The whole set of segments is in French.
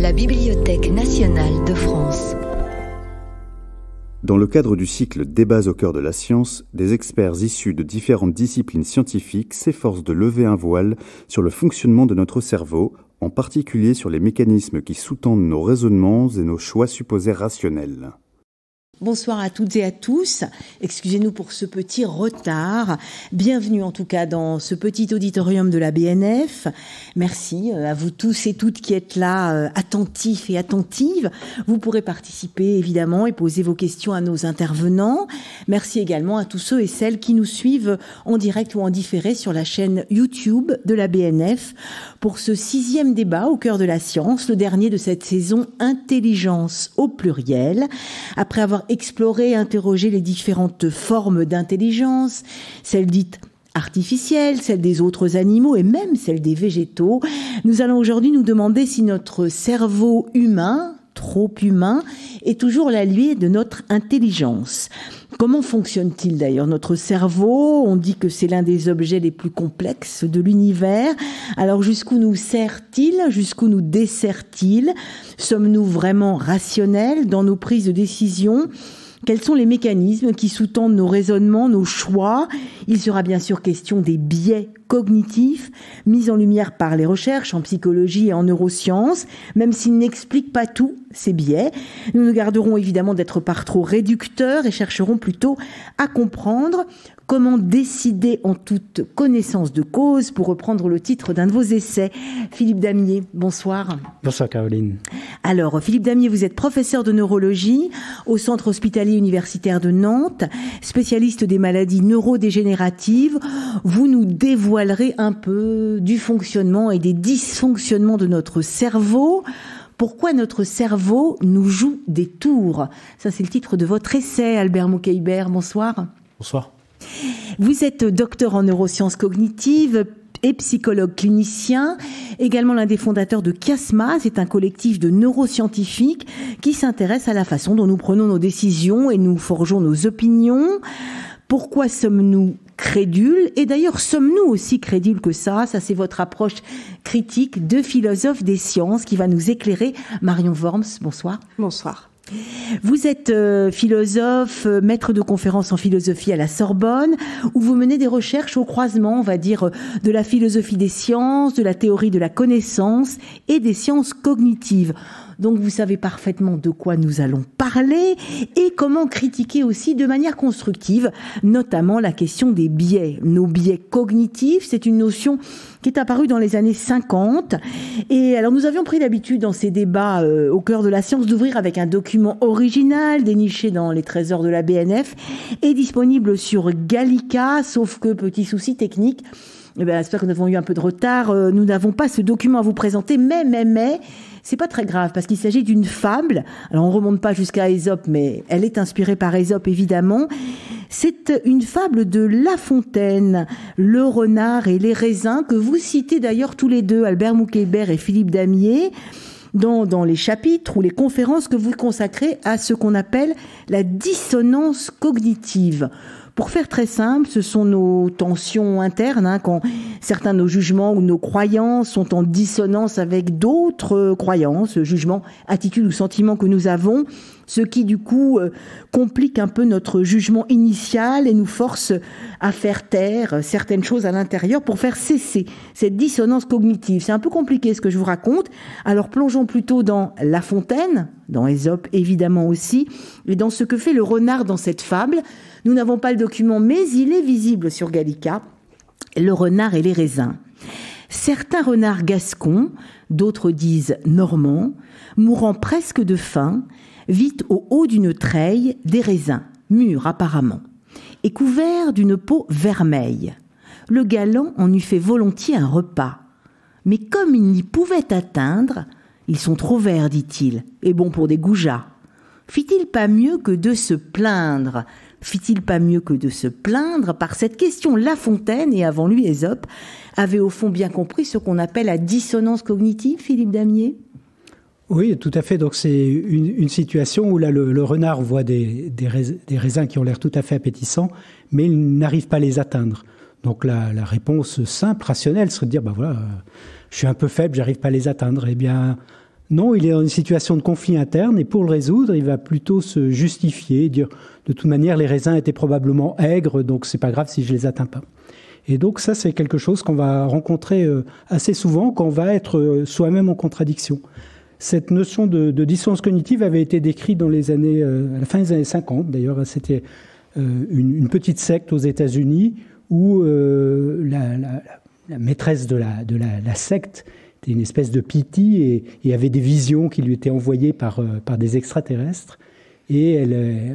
La Bibliothèque nationale de France. Dans le cadre du cycle Débats au cœur de la science, des experts issus de différentes disciplines scientifiques s'efforcent de lever un voile sur le fonctionnement de notre cerveau, en particulier sur les mécanismes qui sous-tendent nos raisonnements et nos choix supposés rationnels. Bonsoir à toutes et à tous. Excusez-nous pour ce petit retard. Bienvenue en tout cas dans ce petit auditorium de la BNF. Merci euh, à vous tous et toutes qui êtes là, euh, attentifs et attentives. Vous pourrez participer évidemment et poser vos questions à nos intervenants. Merci également à tous ceux et celles qui nous suivent en direct ou en différé sur la chaîne YouTube de la BNF pour ce sixième débat au cœur de la science, le dernier de cette saison Intelligence au pluriel. Après avoir exploré et interrogé les différentes formes d'intelligence, celles dites artificielles, celles des autres animaux et même celles des végétaux, nous allons aujourd'hui nous demander si notre cerveau humain, trop humain, est toujours l'allié de notre intelligence. Comment fonctionne-t-il d'ailleurs? Notre cerveau On dit que c'est l'un des objets les plus complexes de l'univers. Alors jusqu'où nous sert-il? Jusqu'où nous dessert-il? Sommes-nous vraiment rationnels dans nos prises de décision? Quels sont les mécanismes qui sous-tendent nos raisonnements, nos choix? Il sera bien sûr question des biais cognitifs mis en lumière par les recherches en psychologie et en neurosciences, même s'ils n'expliquent pas tout, ces biais. Nous nous garderons évidemment d'être par trop réducteurs et chercherons plutôt à comprendre Comment décider en toute connaissance de cause, pour reprendre le titre d'un de vos essais. Philippe Damier, bonsoir. Bonsoir Caroline. Alors, Philippe Damier, vous êtes professeur de neurologie au Centre hospitalier universitaire de Nantes, spécialiste des maladies neurodégénératives. Vous nous dévoilerez un peu du fonctionnement et des dysfonctionnements de notre cerveau pourquoi notre cerveau nous joue des tours? Ça, c'est le titre de votre essai, Albert Moukeibert. Bonsoir. Bonsoir. Vous êtes docteur en neurosciences cognitives, et psychologue clinicien, également l'un des fondateurs de Chiasma, c'est un collectif de neuroscientifiques qui s'intéresse à la façon dont nous prenons nos décisions et nous forgeons nos opinions. Pourquoi sommes-nous crédules? Et d'ailleurs, sommes-nous aussi crédules que ça? Ça, c'est votre approche critique de philosophe des sciences qui va nous éclairer. Marion Worms, bonsoir. Bonsoir. Vous êtes euh, philosophe, euh, maître de conférences en philosophie à la Sorbonne, où vous menez des recherches au croisement, on va dire, euh, de la philosophie des sciences, de la théorie de la connaissance et des sciences cognitives. Donc vous savez parfaitement de quoi nous allons parler et comment critiquer aussi de manière constructive, notamment la question des biais. Nos biais cognitifs, c'est une notion qui est apparue dans les années 50. Et alors nous avions pris l'habitude dans ces débats euh, au cœur de la science d'ouvrir avec un document original déniché dans les trésors de la BNF et disponible sur Gallica, sauf que petit souci technique. Eh bien, j'espère que nous avons eu un peu de retard. Euh, nous n'avons pas ce document à vous présenter, mais, mais, mais, c'est pas très grave parce qu'il s'agit d'une fable. Alors on remonte pas jusqu'à Aesop, mais elle est inspirée par Aesop évidemment. C'est une fable de La Fontaine, le renard et les raisins que vous citez d'ailleurs tous les deux, Albert Mouquébert et Philippe Damier. Dans, dans, les chapitres ou les conférences que vous consacrez à ce qu'on appelle la dissonance cognitive. Pour faire très simple, ce sont nos tensions internes, hein, quand certains de nos jugements ou nos croyances sont en dissonance avec d'autres croyances, jugements, attitudes ou sentiments que nous avons, ce qui du coup euh, complique un peu notre jugement initial et nous force à faire taire certaines choses à l'intérieur pour faire cesser cette dissonance cognitive. C'est un peu compliqué ce que je vous raconte. Alors plongeons plutôt dans La Fontaine, dans Ésope évidemment aussi, et dans ce que fait le renard dans cette fable. Nous n'avons pas le document, mais il est visible sur Gallica, le renard et les raisins. Certains renards gascons, d'autres disent normands, mourant presque de faim, vit au haut d'une treille des raisins, mûrs apparemment, et couverts d'une peau vermeille. Le galant en eût fait volontiers un repas. Mais comme il n'y pouvait atteindre, ils sont trop verts, dit-il, et bons pour des goujats. Fit-il pas mieux que de se plaindre? Fit-il pas mieux que de se plaindre par cette question? La Fontaine, et avant lui Ésope, avait au fond bien compris ce qu'on appelle la dissonance cognitive, Philippe Damier? Oui, tout à fait. Donc c'est une, situation où là le, renard voit des, raisins qui ont l'air tout à fait appétissants, mais il n'arrive pas à les atteindre. Donc la, réponse simple, rationnelle, serait de dire, bah voilà, je suis un peu faible, j'arrive pas à les atteindre. Eh bien, Non, il est dans une situation de conflit interne et pour le résoudre, il va plutôt se justifier, dire de toute manière les raisins étaient probablement aigres, donc c'est pas grave si je les atteins pas. Et donc ça, c'est quelque chose qu'on va rencontrer euh, assez souvent quand on va être euh, soi-même en contradiction. Cette notion de, dissonance cognitive avait été décrite dans les années, euh, à la fin des années 50. D'ailleurs, c'était une, petite secte aux États-Unis où la, maîtresse de la, de secte était une espèce de piti et, avait des visions qui lui étaient envoyées par, des extraterrestres. Et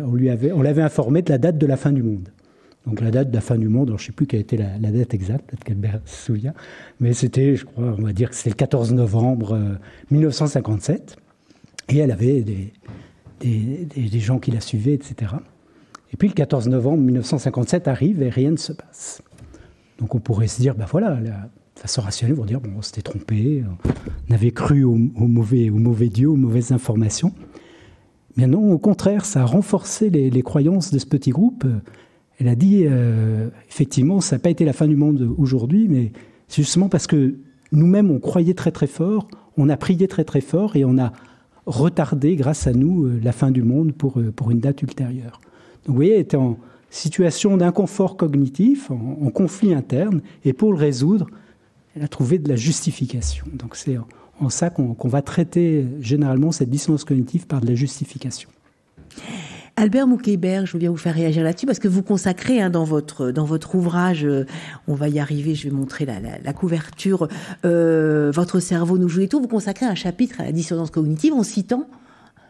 on l'avait informé de la date de la fin du monde. Donc la date de la fin du monde, je ne sais plus quelle était la, date exacte, peut-être qu'Albert se souvient, mais c'était, je crois, on va dire que c'était le 14 novembre 1957, euh, et elle avait des, gens qui la suivaient, etc. Et puis le 14 novembre 1957 arrive et rien ne se passe. Donc on pourrait se dire, ben voilà, la façon rationnelle pour dire, bon, on s'était trompé, on avait cru au, mauvais, au mauvais Dieu, aux mauvaises informations. Mais non, au contraire, ça a renforcé les, les croyances de ce petit groupe. Elle a dit, euh, effectivement, ça n'a pas été la fin du monde aujourd'hui, mais c'est justement parce que nous-mêmes, on croyait très très fort, on a prié très très fort et on a retardé, grâce à nous, euh, la fin du monde pour, euh, pour une date ultérieure. Donc vous voyez, elle était en situation d'inconfort cognitif, en, conflit interne, et pour le résoudre, elle a trouvé de la justification. Donc c'est en, ça qu'on va traiter généralement cette dissonance cognitive par de la justification. Albert Moukeibert, je viens vous faire réagir là-dessus parce que vous consacrez hein, dans votre dans votre ouvrage, euh, on va y arriver, je vais montrer la, couverture, euh, votre cerveau nous joue et tout. Vous consacrez un chapitre à la dissonance cognitive en citant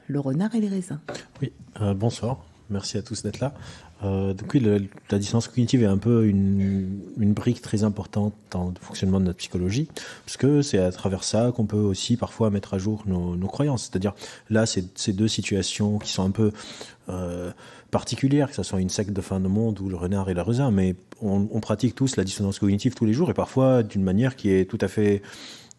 le renard et les raisins. Oui, euh, bonsoir. Merci à tous d'être là. Euh, donc oui, la dissonance cognitive est un peu une, brique très importante dans le fonctionnement de notre psychologie, parce que c'est à travers ça qu'on peut aussi parfois mettre à jour nos, croyances. C'est-à-dire là, ces deux situations qui sont un peu euh, particulières, que ce soit une secte de fin de monde ou le renard et la raisin, mais on, on pratique tous la dissonance cognitive tous les jours et parfois d'une manière qui est tout à fait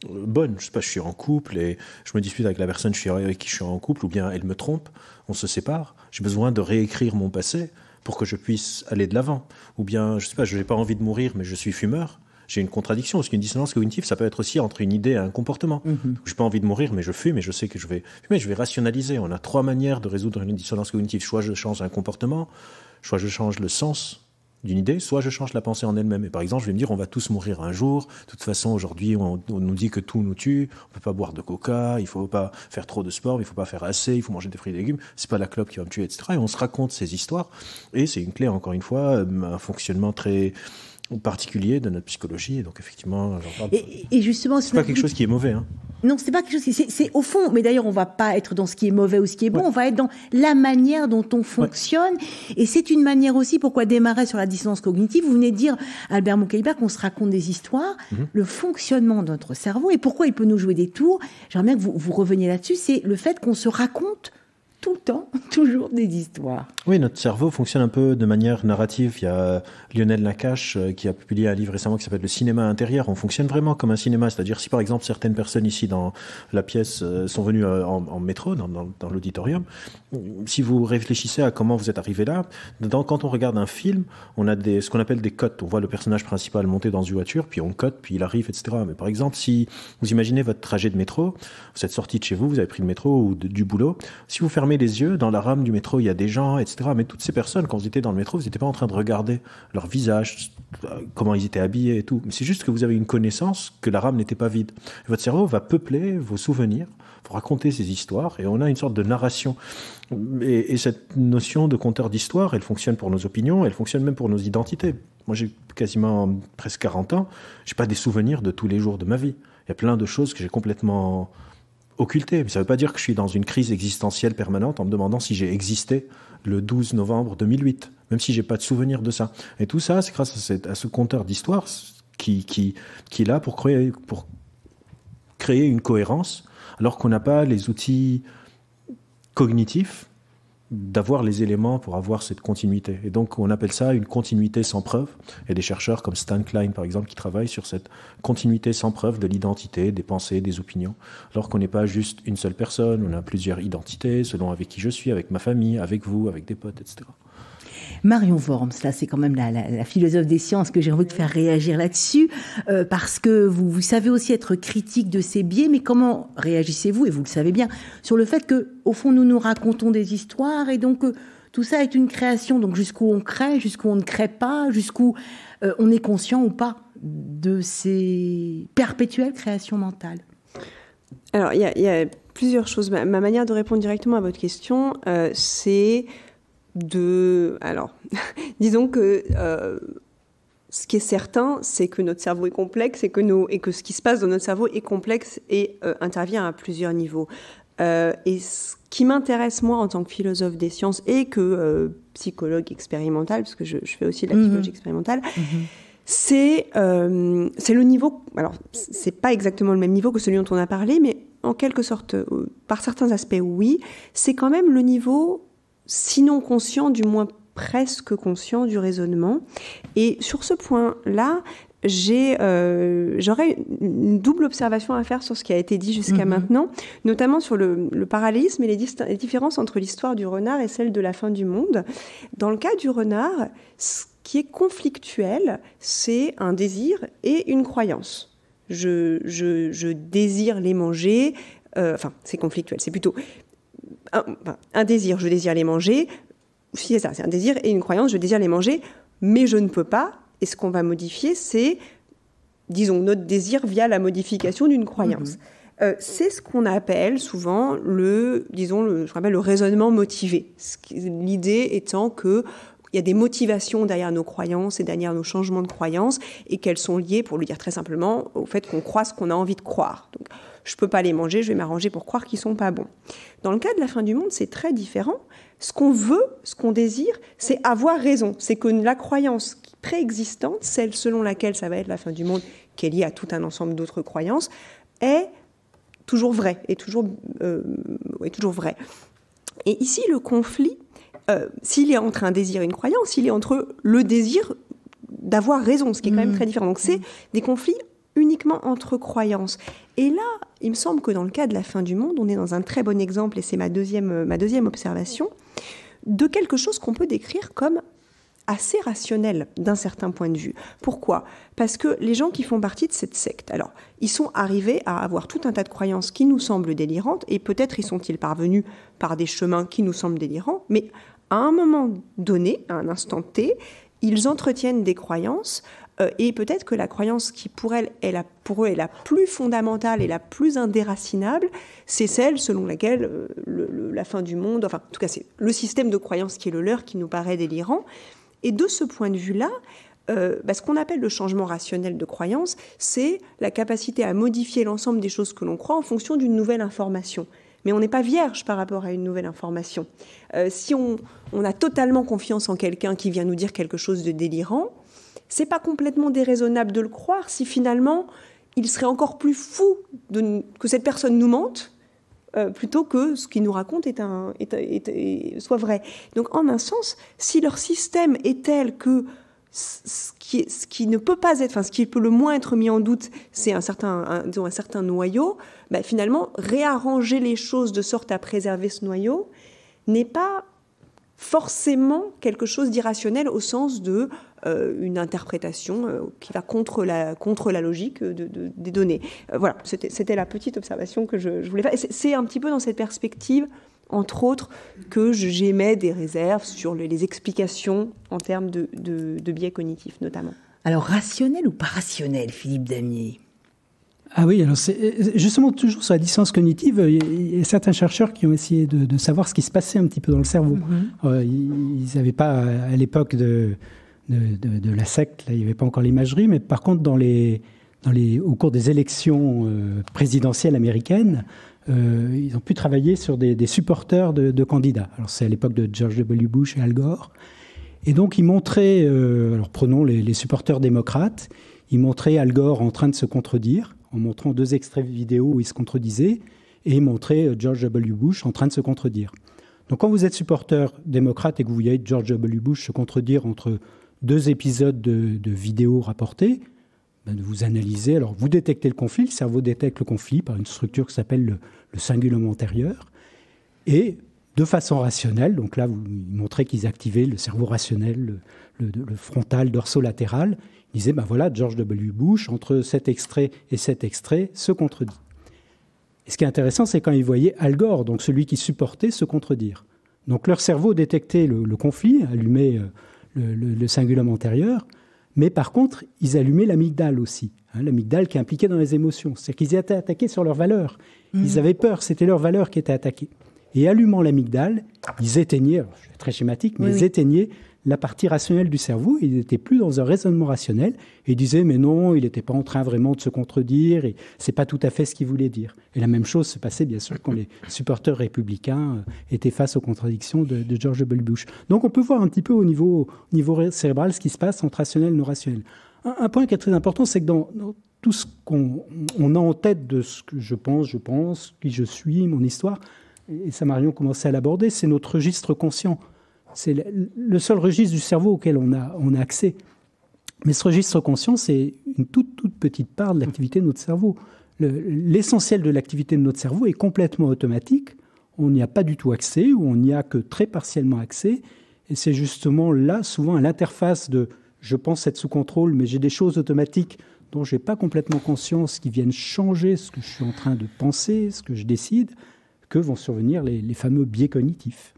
euh, bonne. Je sais pas, je suis en couple et je me dispute avec la personne avec qui je suis en couple, ou bien elle me trompe, on se sépare. J'ai besoin de réécrire mon passé pour que je puisse aller de l'avant. Ou bien, je sais pas, je n'ai pas envie de mourir, mais je suis fumeur. J'ai une contradiction, parce qu'une dissonance cognitive, ça peut être aussi entre une idée et un comportement. Je mhm. Je n'ai pas envie de mourir, mais je fume et je sais que je vais fumer. Je vais rationaliser. On a trois manières de résoudre une dissonance cognitive. Soit je change un comportement, soit je change le sens d'une idée, soit je change la pensée en elle-même. Et par exemple, je vais me dire, on va tous mourir un jour. De toute façon, aujourd'hui, on, nous dit que tout nous tue. On peut pas boire de coca, il faut pas faire trop de sport, il faut pas faire assez, il faut manger des fruits et légumes. C'est pas la clope qui va me tuer, etc. Et on se raconte ces histoires. Et c'est une clé, encore une fois, un fonctionnement très particulier de notre psychologie. Et donc, effectivement, j'en parle. Et, et justement, c'est pas quelque chose qui est mauvais. Hein. Non, c'est pas quelque chose. C'est au fond. Mais d'ailleurs, on va pas être dans ce qui est mauvais ou ce qui est bon. On va être dans la manière dont on fonctionne. Et c'est une manière aussi. Pourquoi démarrer sur la dissonance cognitive Vous venez de dire, Albert Moukaïber, qu'on se raconte des histoires, mhm. le fonctionnement de notre cerveau et pourquoi il peut nous jouer des tours. J'aimerais bien que vous, vous reveniez là-dessus. C'est le fait qu'on se raconte tout le temps, toujours des histoires. Oui, notre cerveau fonctionne un peu de manière narrative. Il y a Lionel Nakache euh, qui a publié un livre récemment qui s'appelle Le cinéma intérieur. On fonctionne vraiment comme un cinéma, c'est-à-dire si par exemple certaines personnes ici dans la pièce euh, sont venues euh, en, métro, dans, l'auditorium, si vous réfléchissez à comment vous êtes arrivé là, quand on regarde un film, on a ce qu'on appelle des cotes. On voit le personnage principal monter dans une voiture, puis on cote, puis il arrive, etc. Mais par exemple, si vous imaginez votre trajet de métro, vous êtes sorti de chez vous, vous avez pris le métro ou du boulot, si vous fermez les yeux, dans la rame du métro, il y a des gens, etc. Mais toutes ces personnes, quand vous étiez dans le métro, vous n'étiez pas en train de regarder leur visage, comment ils étaient habillés et tout. Mais c'est juste que vous avez une connaissance que la rame n'était pas vide. votre cerveau va peupler vos souvenirs, vous raconter ces histoires, et on a une sorte de narration. Et, et cette notion de conteur d'histoire, elle fonctionne pour nos opinions, elle fonctionne même pour nos identités. Moi, j'ai quasiment presque 40 ans, j'ai pas des souvenirs de tous les jours de ma vie. Il y a plein de choses que j'ai complètement occulté. Mais ça ne veut pas dire que je suis dans une crise existentielle permanente en me demandant si j'ai existé le 12 novembre 2008, même si j'ai pas de souvenir de ça. Et tout ça, c'est grâce à, ce compteur d'histoire qui, est là pour pour créer une cohérence, alors qu'on n'a pas les outils cognitifs d'avoir les éléments pour avoir cette continuité. Et donc on appelle ça une continuité sans preuve. Il y a des chercheurs comme Stan Klein par exemple qui travaillent sur cette continuité sans preuve de l'identité, des pensées, des opinions, alors qu'on n'est pas juste une seule personne, on a plusieurs identités selon avec qui je suis, avec ma famille, avec vous, avec des potes, etc. Marion Worms, là, c'est quand même la, philosophe des sciences que j'ai envie de faire réagir là-dessus, euh, parce que vous, vous savez aussi être critique de ces biais, mais comment réagissez-vous, et vous le savez bien, sur le fait que, au fond, nous nous racontons des histoires, et donc euh, tout ça est une création, donc jusqu'où on crée, jusqu'où on ne crée pas, jusqu'où euh, on est conscient ou pas de ces perpétuelles créations mentales. Alors, il y, a plusieurs choses. Ma, manière de répondre directement à votre question, c'est de... Alors, disons que euh, ce qui est certain, c'est que notre cerveau est complexe et que, nos, et que ce qui se passe dans notre cerveau est complexe et euh, intervient à plusieurs niveaux. Euh, et ce qui m'intéresse, moi, en tant que philosophe des sciences et que psychologue expérimental, parce que je, fais aussi de la mhm. psychologie expérimentale, c'est c'est le niveau. Alors, c'est pas exactement le même niveau que celui dont on a parlé, mais en quelque sorte, par certains aspects, oui. C'est quand même le niveau sinon conscient, du moins presque conscient du raisonnement. Et sur ce point-là, j'ai, euh, j'aurais une double observation à faire sur ce qui a été dit jusqu'à mhm. maintenant, notamment sur le, parallélisme et les, les, différences entre l'histoire du renard et celle de la fin du monde. Dans le cas du renard, ce qui est conflictuel, c'est un désir et une croyance. Je, je, je désire les manger, euh, enfin c'est conflictuel, c'est plutôt un, désir, je désire les manger. C'est ça, c'est un désir et une croyance, je désire les manger, mais je ne peux pas. Et ce qu'on va modifier, c'est, disons, notre désir via la modification d'une croyance. Mhm. Euh, c'est ce qu'on appelle souvent le, disons, le, je le raisonnement motivé. L'idée étant que il y a des motivations derrière nos croyances et derrière nos changements de croyances et qu'elles sont liées, pour le dire très simplement, au fait qu'on croit ce qu'on a envie de croire. Donc, je peux pas les manger, je vais m'arranger pour croire qu'ils sont pas bons. Dans le cas de la fin du monde, c'est très différent. Ce qu'on veut, ce qu'on désire, c'est avoir raison. C'est que la croyance préexistante, celle selon laquelle ça va être la fin du monde, qui est liée à tout un ensemble d'autres croyances, est toujours vraie, est toujours, euh, est toujours vraie. Et ici, le conflit, euh, s'il est entre un désir et une croyance, il est entre le désir d'avoir raison, ce qui est quand même mmh. très différent. Donc c'est mmh. des conflits uniquement entre croyances. Et là, il me semble que dans le cas de la fin du monde, on est dans un très bon exemple, et c'est ma deuxième, euh, observation, de quelque chose qu'on peut décrire comme assez rationnel d'un certain point de vue. Pourquoi? Parce que les gens qui font partie de cette secte, alors, ils sont arrivés à avoir tout un tas de croyances qui nous semblent délirantes, et peut-être y sont-ils parvenus par des chemins qui nous semblent délirants, mais à un moment donné, à un instant T, ils entretiennent des croyances euh, et peut-être que la croyance qui pour, elle, est la, pour eux est la plus fondamentale et la plus indéracinable, c'est celle selon laquelle euh, la fin du monde, enfin en tout cas c'est le système de croyance qui est le leur qui nous paraît délirant. Et de ce point de vue-là, euh, bah, ce qu'on appelle le changement rationnel de croyance, c'est la capacité à modifier l'ensemble des choses que l'on croit en fonction d'une nouvelle information. Mais on n'est pas vierge par rapport à une nouvelle information. si on, on, a totalement confiance en quelqu'un qui vient nous dire quelque chose de délirant, c'est pas complètement déraisonnable de le croire si finalement il serait encore plus fou que cette personne nous mente euh, plutôt que ce qu'il nous raconte soit vrai. Donc en un sens, si leur système est tel que ce qui, ne peut pas être, enfin ce qui peut le moins être mis en doute, c'est un certain, un, un certain noyau, ben, finalement réarranger les choses de sorte à préserver ce noyau n'est pas forcément quelque chose d'irrationnel au sens de euh, une interprétation euh, qui va contre la, contre la logique de, des données. Euh, voilà, c'était la petite observation que je, voulais faire. C'est un petit peu dans cette perspective, entre autres, que j'émets des réserves sur les, explications en termes de, de, biais cognitifs, notamment. Alors, rationnel ou pas rationnel, Philippe Damier? Ah oui, alors c'est justement toujours sur la distance cognitive, il y a certains chercheurs qui ont essayé de, savoir ce qui se passait un petit peu dans le cerveau. Mm-hmm. ils n'avaient pas à l'époque de, de, la secte, là, il n'y avait pas encore l'imagerie, mais par contre, dans les, dans les, au cours des élections euh, présidentielles américaines, euh, ils ont pu travailler sur des, supporters de, candidats. Alors, c'est à l'époque de George W. Bush et Al Gore. Et donc, ils montraient, euh, alors prenons les, les, supporters démocrates, ils montraient Al Gore en train de se contredire, en montrant deux extraits vidéo où il se contredisait, et ils montraient George W. Bush en train de se contredire. Donc, quand vous êtes supporter démocrate et que vous voyez George W. Bush se contredire entre deux épisodes de, vidéos rapportés, ben vous analysez, alors vous détectez le conflit, le cerveau détecte le conflit par une structure qui s'appelle le, le, singulement antérieur, et de façon rationnelle. Donc là, vous montrez qu'ils activaient le cerveau rationnel, le, le, frontal dorsolatéral. Ils disaient, ben voilà, George W. Bush, entre cet extrait et cet extrait, se contredit. Et ce qui est intéressant, c'est quand ils voyaient Al Gore, donc celui qui supportait, se contredire. Donc leur cerveau détectait le, conflit, allumait euh, le, cingulum antérieur, mais par contre, ils allumaient l'amygdale aussi, hein, l'amygdale qui est impliquée dans les émotions. C'est-à-dire qu'ils étaient attaqués sur leurs valeurs. Mmh. Ils avaient peur, c'était leurs valeurs qui étaient attaquées. Et allumant l'amygdale, ils éteignaient, je suis très schématique, mais ils éteignaient la partie rationnelle du cerveau. Ils n'étaient plus dans un raisonnement rationnel et ils disaient mais non, il n'était pas en train vraiment de se contredire et c'est pas tout à fait ce qu'il voulait dire. Et la même chose se passait bien sûr quand les supporters républicains euh, étaient face aux contradictions de, George W. Bush. Donc on peut voir un petit peu au niveau, niveau cérébral ce qui se passe entre rationnel et non rationnel. Un, point qui est très important, c'est que dans, tout ce qu'on a en tête de ce que je pense, je pense, qui je suis, mon histoire, et ça Marion commençait à l'aborder, c'est notre registre conscient. C'est le seul registre du cerveau auquel on a, accès. Mais ce registre conscient, c'est une toute, toute petite part de l'activité de notre cerveau. L'essentiel de l'activité de notre cerveau est complètement automatique. On n'y a pas du tout accès ou on n'y a que très partiellement accès. Et c'est justement là, souvent, à l'interface de je pense être sous contrôle, mais j'ai des choses automatiques dont je n'ai pas complètement conscience qui viennent changer ce que je suis en train de penser, ce que je décide, que vont survenir les fameux biais cognitifs.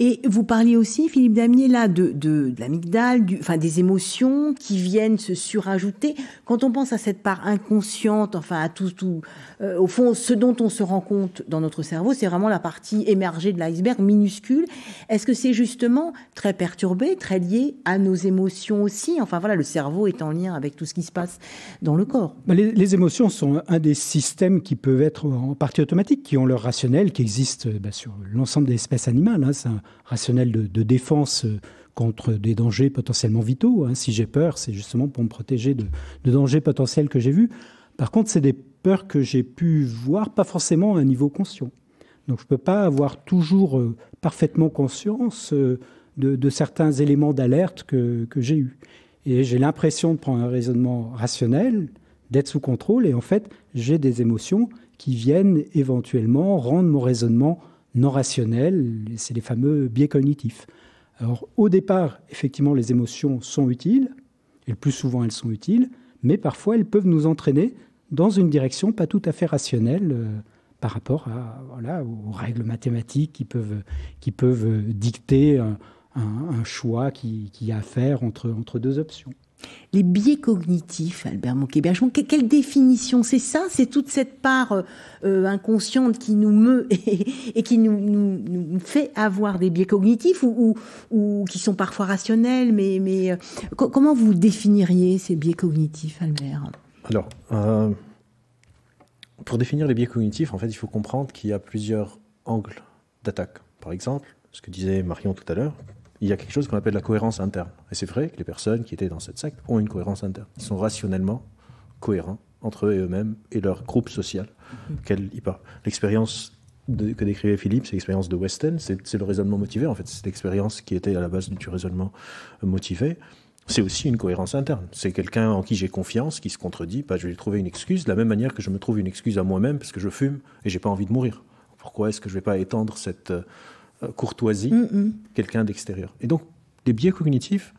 Et vous parliez aussi, Philippe Damier, là, de, de, l'amygdale, enfin, des émotions qui viennent se surajouter. Quand on pense à cette part inconsciente, enfin, à tout, tout euh, au fond, ce dont on se rend compte dans notre cerveau, c'est vraiment la partie émergée de l'iceberg, minuscule. Est-ce que c'est justement très perturbé, très lié à nos émotions aussi? Enfin, voilà, le cerveau est en lien avec tout ce qui se passe dans le corps. Les, émotions sont un des systèmes qui peuvent être en partie automatiques, qui ont leur rationnel, qui existe bah, sur l'ensemble des espèces animales. Hein c'est un rationnel de, défense euh, contre des dangers potentiellement vitaux. Hein. Si j'ai peur, c'est justement pour me protéger de, dangers potentiels que j'ai vus. Par contre, c'est des peurs que j'ai pu voir, pas forcément à un niveau conscient. Donc je ne peux pas avoir toujours euh, parfaitement conscience euh, de, certains éléments d'alerte que, que j'ai eus. Et j'ai l'impression de prendre un raisonnement rationnel, d'être sous contrôle, et en fait, j'ai des émotions qui viennent éventuellement rendre mon raisonnement non rationnels, c'est les fameux biais cognitifs. Alors au départ, effectivement, les émotions sont utiles, et le plus souvent elles sont utiles, mais parfois elles peuvent nous entraîner dans une direction pas tout à fait rationnelle euh, par rapport à, voilà, aux règles mathématiques qui peuvent, qui peuvent dicter un, choix qui, qui, a à faire entre, entre deux options. Les biais cognitifs, Albert Moquet-Bergeron, quelle définition C'est ça? C'est toute cette part euh, euh, inconsciente qui nous meut et, qui nous, fait avoir des biais cognitifs ou, ou, qui sont parfois rationnels, mais, mais euh, comment vous définiriez ces biais cognitifs, Albert? Alors, pour définir les biais cognitifs, en fait, il faut comprendre qu'il y a plusieurs angles d'attaque. Par exemple, ce que disait Marion tout à l'heure, il y a quelque chose qu'on appelle la cohérence interne. Et c'est vrai que les personnes qui étaient dans cette secte ont une cohérence interne. Ils sont rationnellement cohérents entre eux et eux-mêmes et leur groupe social auquel ils parlent. L'expérience que décrivait Philippe, c'est l'expérience de Weston, c'est le raisonnement motivé. En fait, c'est l'expérience qui était à la base du raisonnement motivé. C'est aussi une cohérence interne. C'est quelqu'un en qui j'ai confiance, qui se contredit. Bah, je vais lui trouver une excuse, de la même manière que je me trouve une excuse à moi-même parce que je fume et j'ai pas envie de mourir. Pourquoi est-ce que je vais pas étendre cette courtoisie, mm, mm. quelqu'un d'extérieur. Et donc, les biais cognitifs,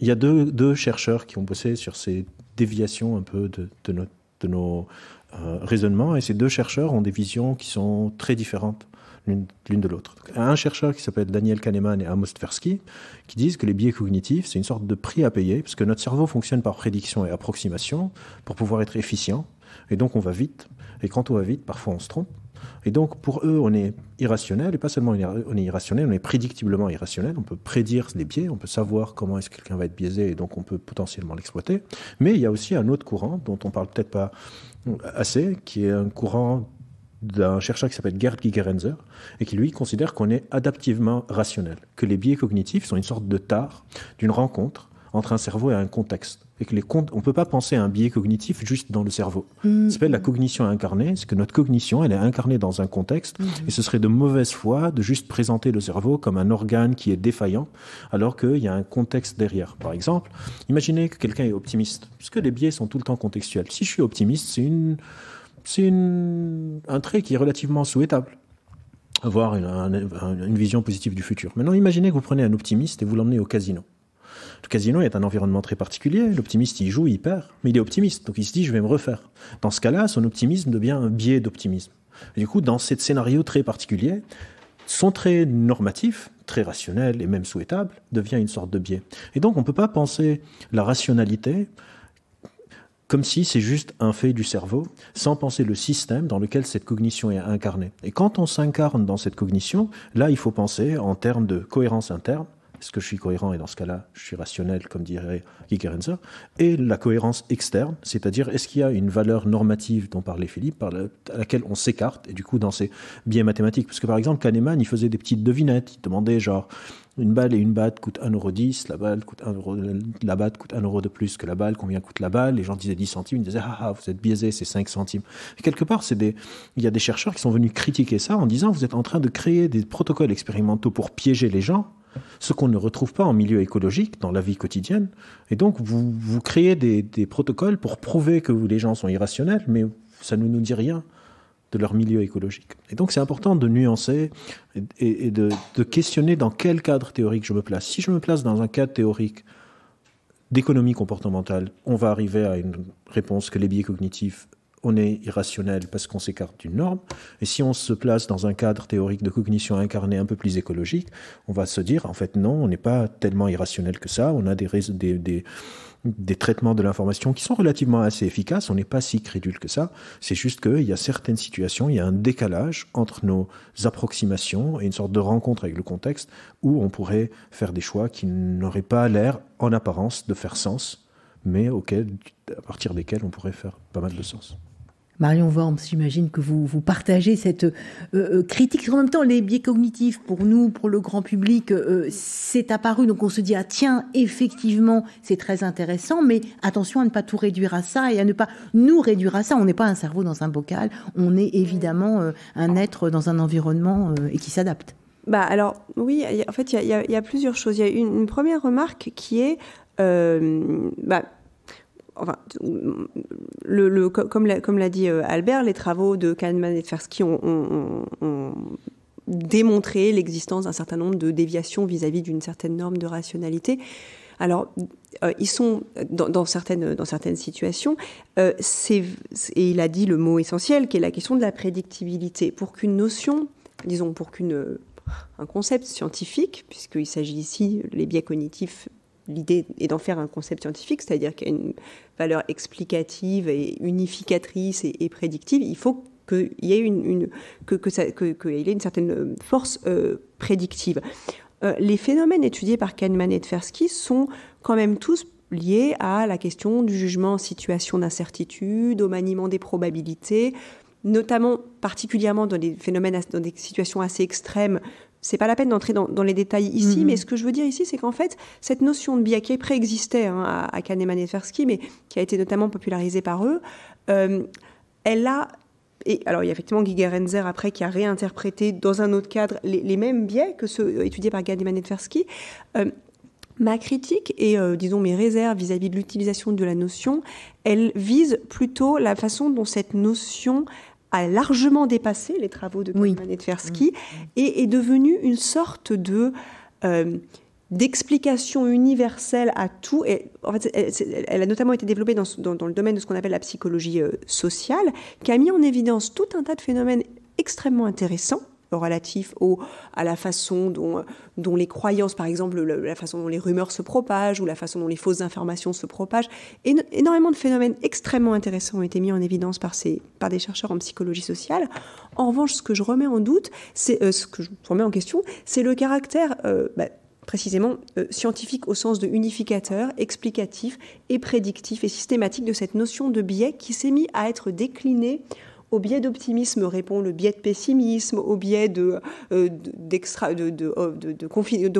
il y a deux, chercheurs qui ont bossé sur ces déviations un peu de, de, nos euh, raisonnements, et ces deux chercheurs ont des visions qui sont très différentes l'une de l'autre. Un chercheur qui s'appelle Daniel Kahneman et Amos Tversky qui disent que les biais cognitifs, c'est une sorte de prix à payer, parce que notre cerveau fonctionne par prédiction et approximation pour pouvoir être efficient, et donc on va vite, et quand on va vite, parfois on se trompe, et donc, pour eux, on est irrationnel, et pas seulement on est irrationnel, on est prédictiblement irrationnel. On peut prédire les biais, on peut savoir comment est-ce que quelqu'un va être biaisé, et donc on peut potentiellement l'exploiter. Mais il y a aussi un autre courant, dont on parle peut-être pas assez, qui est un courant d'un chercheur qui s'appelle Gerd Gigerenzer, et qui lui considère qu'on est adaptivement rationnel, que les biais cognitifs sont une sorte de tare d'une rencontre entre un cerveau et un contexte et que les on peut pas penser à un biais cognitif juste dans le cerveau. Mm. Ça s'appelle la cognition incarnée, c'est que notre cognition, elle est incarnée dans un contexte, mm. et ce serait de mauvaise foi de juste présenter le cerveau comme un organe qui est défaillant, alors qu'il y a un contexte derrière. Par exemple, imaginez que quelqu'un est optimiste, puisque les biais sont tout le temps contextuels. Si je suis optimiste, c'est une, c'est un trait qui est relativement souhaitable. avoir une, une, vision positive du futur. Maintenant, imaginez que vous prenez un optimiste et vous l'emmenez au casino. Le casino est un environnement très particulier. L'optimiste, il joue, il perd, mais il est optimiste. Donc il se dit, je vais me refaire. Dans ce cas-là, son optimisme devient un biais d'optimisme. Du coup, dans ce scénario très particulier, son trait normatif, très rationnel et même souhaitable, devient une sorte de biais. Et donc, on ne peut pas penser la rationalité comme si c'est juste un fait du cerveau, sans penser le système dans lequel cette cognition est incarnée. Et quand on s'incarne dans cette cognition, là, il faut penser en termes de cohérence interne, est-ce que je suis cohérent et dans ce cas-là, je suis rationnel, comme dirait Gigerenzer Et la cohérence externe, c'est-à-dire est-ce qu'il y a une valeur normative dont parlait Philippe, à laquelle on s'écarte, et du coup dans ces biais mathématiques? Parce que par exemple, Kahneman, il faisait des petites devinettes, il demandait genre une balle et une batte coûtent 1,10€, la balle coûte 1 euro, la batte coûte 1 euro de plus que la balle, combien coûte la balle? Les gens disaient 10 centimes, ils disaient ah, ah vous êtes biaisé, c'est 5 centimes. quelque part, c'est des, il y a des chercheurs qui sont venus critiquer ça en disant vous êtes en train de créer des protocoles expérimentaux pour piéger les gens ce qu'on ne retrouve pas en milieu écologique, dans la vie quotidienne. Et donc, vous, vous créez des, protocoles pour prouver que les gens sont irrationnels, mais ça ne nous dit rien de leur milieu écologique. Et donc, c'est important de nuancer et, de, de, questionner dans quel cadre théorique je me place. Si je me place dans un cadre théorique d'économie comportementale, on va arriver à une réponse que les biais cognitifs on est irrationnel parce qu'on s'écarte d'une norme. Et si on se place dans un cadre théorique de cognition incarnée un peu plus écologique, on va se dire, en fait, non, on n'est pas tellement irrationnel que ça. On a des, des, des, des traitements de l'information qui sont relativement assez efficaces. On n'est pas si crédule que ça. C'est juste qu'il y a certaines situations, il y a un décalage entre nos approximations et une sorte de rencontre avec le contexte où on pourrait faire des choix qui n'auraient pas l'air, en apparence, de faire sens, mais auxquels, à partir desquels on pourrait faire pas mal de sens. Marion Worms, j'imagine que vous, vous partagez cette euh, euh, critique. En même temps, les biais cognitifs, pour nous, pour le grand public, euh, c'est apparu. Donc on se dit, ah tiens, effectivement, c'est très intéressant, mais attention à ne pas tout réduire à ça et à ne pas nous réduire à ça. On n'est pas un cerveau dans un bocal, on est évidemment un être dans un environnement et qui s'adapte. Bah alors oui, en fait, il y, y, a plusieurs choses. Il y a une, première remarque qui est... Bah, enfin, le, comme l'a dit euh, Albert, les travaux de Kahneman et Tversky ont, démontré l'existence d'un certain nombre de déviations vis-à-vis d'une certaine norme de rationalité. Alors, euh, ils sont dans, certaines, situations, euh, et il a dit le mot essentiel qui est la question de la prédictibilité. Pour qu'une notion, disons, pour qu'une un concept scientifique, puisqu'il s'agit ici, les biais cognitifs l'idée est d'en faire un concept scientifique, c'est-à-dire qu'il y a une valeur explicative et unificatrice et, prédictive. Il faut qu'il y ait une, que, ça, que, ait une certaine force euh, prédictive. Euh, les phénomènes étudiés par Kahneman et Tversky sont quand même tous liés à la question du jugement en situation d'incertitude, au maniement des probabilités, notamment particulièrement dans des phénomènes, dans des situations assez extrêmes c'est pas la peine d'entrer dans, les détails ici, mhm. mais ce que je veux dire ici, c'est qu'en fait, cette notion de biais qui préexistait hein, à, Kahneman et Tversky, mais qui a été notamment popularisée par eux, euh, elle a et alors, il y a effectivement Guy Gerenzer après qui a réinterprété dans un autre cadre les, mêmes biais que ceux étudiés par Kahneman et Tversky. Euh, ma critique et, euh, disons, mes réserves vis-à-vis -vis de l'utilisation de la notion, elles visent plutôt la façon dont cette notion a largement dépassé les travaux de Kahneman et Tversky et est devenue une sorte de euh, d'explication universelle à tout. Et en fait, elle, a notamment été développée dans, dans, le domaine de ce qu'on appelle la psychologie euh, sociale, qui a mis en évidence tout un tas de phénomènes extrêmement intéressants relatif au, à la façon dont, dont les croyances, par exemple, la, façon dont les rumeurs se propagent ou la façon dont les fausses informations se propagent. Et, énormément de phénomènes extrêmement intéressants ont été mis en évidence par des chercheurs en psychologie sociale. En revanche, ce que je remets en doute, c'est euh, ce que je remets en question, c'est le caractère euh, bah, précisément euh, scientifique au sens de unificateur, explicatif et prédictif et systématique de cette notion de biais qui s'est mis à être déclinée au biais d'optimisme répond le biais de pessimisme, au biais de, euh, de,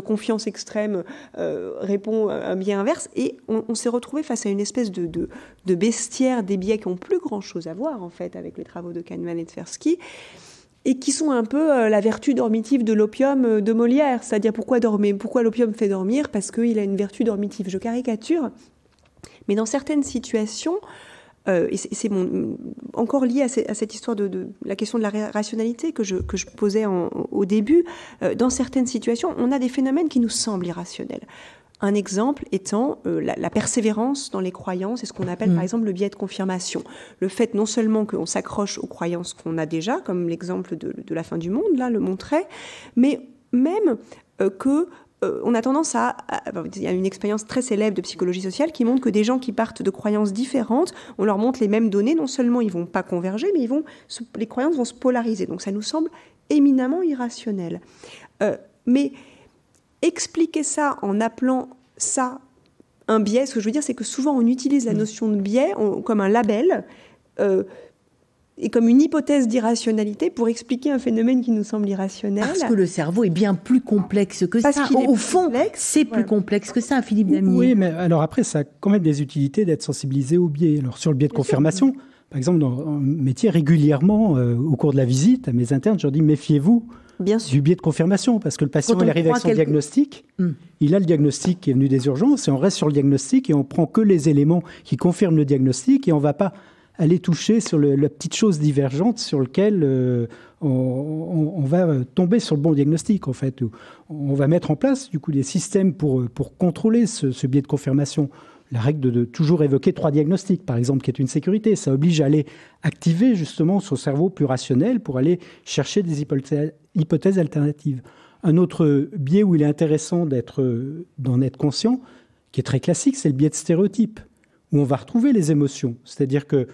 confiance extrême euh, répond un biais inverse. Et on, s'est retrouvé face à une espèce de, bestiaire des biais qui ont plus grand-chose à voir en fait avec les travaux de Kahneman et de et qui sont un peu euh, la vertu dormitive de l'opium de Molière. C'est-à-dire pourquoi dormir Pourquoi l'opium fait dormir? Parce qu'il a une vertu dormitive. Je caricature. Mais dans certaines situations, euh, et c'est encore lié à, cette histoire de, la question de la rationalité que je, que je posais au début. Euh, dans certaines situations, on a des phénomènes qui nous semblent irrationnels. Un exemple étant euh, la, persévérance dans les croyances et ce qu'on appelle par mm. exemple le biais de confirmation. Le fait non seulement qu'on s'accroche aux croyances qu'on a déjà, comme l'exemple de, de, la fin du monde, là, le montrait, mais même que euh, on a tendance à, Il y a une expérience très célèbre de psychologie sociale qui montre que des gens qui partent de croyances différentes, on leur montre les mêmes données, non seulement ils vont pas converger, mais ils vont, les croyances vont se polariser. Donc ça nous semble éminemment irrationnel. Euh, mais expliquer ça en appelant ça un biais, ce que je veux dire, c'est que souvent on utilise la mmh. notion de biais comme un label. Euh, et comme une hypothèse d'irrationalité pour expliquer un phénomène qui nous semble irrationnel. Parce que le cerveau est bien plus complexe que ça. Au, fond, c'est plus complexe que ça, Philippe Damier. Oui, mais alors après, ça a quand même des utilités d'être sensibilisé au biais. Alors sur le biais de confirmation, par exemple, dans un métier, régulièrement, euh, au cours de la visite, à mes internes, je leur dis méfiez-vous du biais de confirmation, parce que le patient, il arrive avec son diagnostic, hmm. il a le diagnostic qui est venu des urgences, et on reste sur le diagnostic, et on prend que les éléments qui confirment le diagnostic, et on ne va pas aller toucher sur la petite chose divergente sur laquelle euh, on, va tomber sur le bon diagnostic, en fait. On va mettre en place, du coup, des systèmes pour, pour contrôler ce, biais de confirmation. La règle de, toujours évoquer trois diagnostics, par exemple, qui est une sécurité. Ça oblige à aller activer, justement, son cerveau plus rationnel pour aller chercher des hypothèses, hypothèses alternatives. Un autre biais où il est intéressant d'en être conscient, qui est très classique, c'est le biais de stéréotype, où on va retrouver les émotions. C'est-à-dire que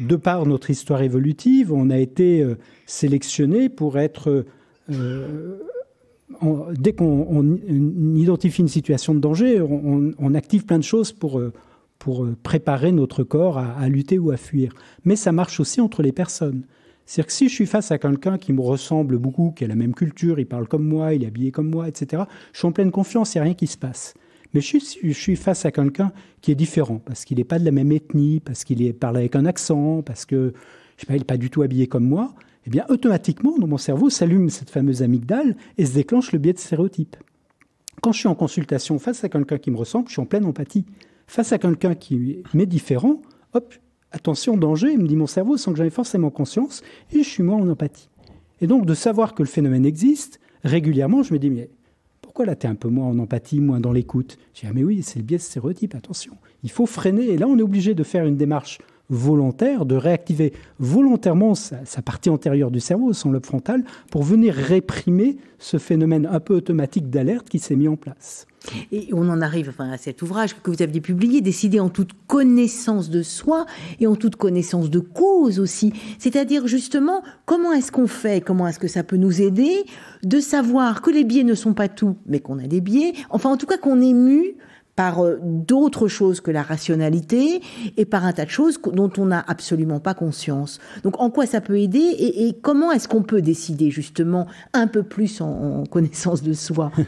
de par notre histoire évolutive, on a été euh, sélectionné pour être... Euh, dès qu'on identifie une situation de danger, on, active plein de choses pour, euh, pour préparer notre corps à, lutter ou à fuir. Mais ça marche aussi entre les personnes. C'est-à-dire que si je suis face à quelqu'un qui me ressemble beaucoup, qui a la même culture, il parle comme moi, il est habillé comme moi, etc., je suis en pleine confiance, il n'y a rien qui se passe. Mais je, suis face à quelqu'un qui est différent, parce qu'il n'est pas de la même ethnie, parce qu'il parle avec un accent, parce que je sais pas, il n'est pas du tout habillé comme moi. Eh bien, automatiquement, dans mon cerveau, s'allume cette fameuse amygdale et se déclenche le biais de stéréotype. Quand je suis en consultation face à quelqu'un qui me ressemble, je suis en pleine empathie. Face à quelqu'un qui m'est différent, hop, attention, danger, me dit mon cerveau sans que j'en ai forcément conscience, et je suis moins en empathie. Et donc, de savoir que le phénomène existe, régulièrement, je me dis, mais pourquoi là, tu es un peu moins en empathie, moins dans l'écoute? Je dis, ah mais oui, c'est le biais stéréotype, attention. Il faut freiner. Et là, on est obligé de faire une démarche volontaire, de réactiver volontairement sa, partie antérieure du cerveau, son lobe frontal, pour venir réprimer ce phénomène un peu automatique d'alerte qui s'est mis en place. Et on en arrive enfin, à cet ouvrage que vous aviez publié, décidé en toute connaissance de soi et en toute connaissance de cause aussi. C'est-à-dire justement, comment est-ce qu'on fait, comment est-ce que ça peut nous aider de savoir que les biais ne sont pas tout, mais qu'on a des biais, enfin en tout cas qu'on est mu par euh, d'autres choses que la rationalité et par un tas de choses dont on n'a absolument pas conscience. Donc en quoi ça peut aider et, comment est-ce qu'on peut décider justement un peu plus en connaissance de soi?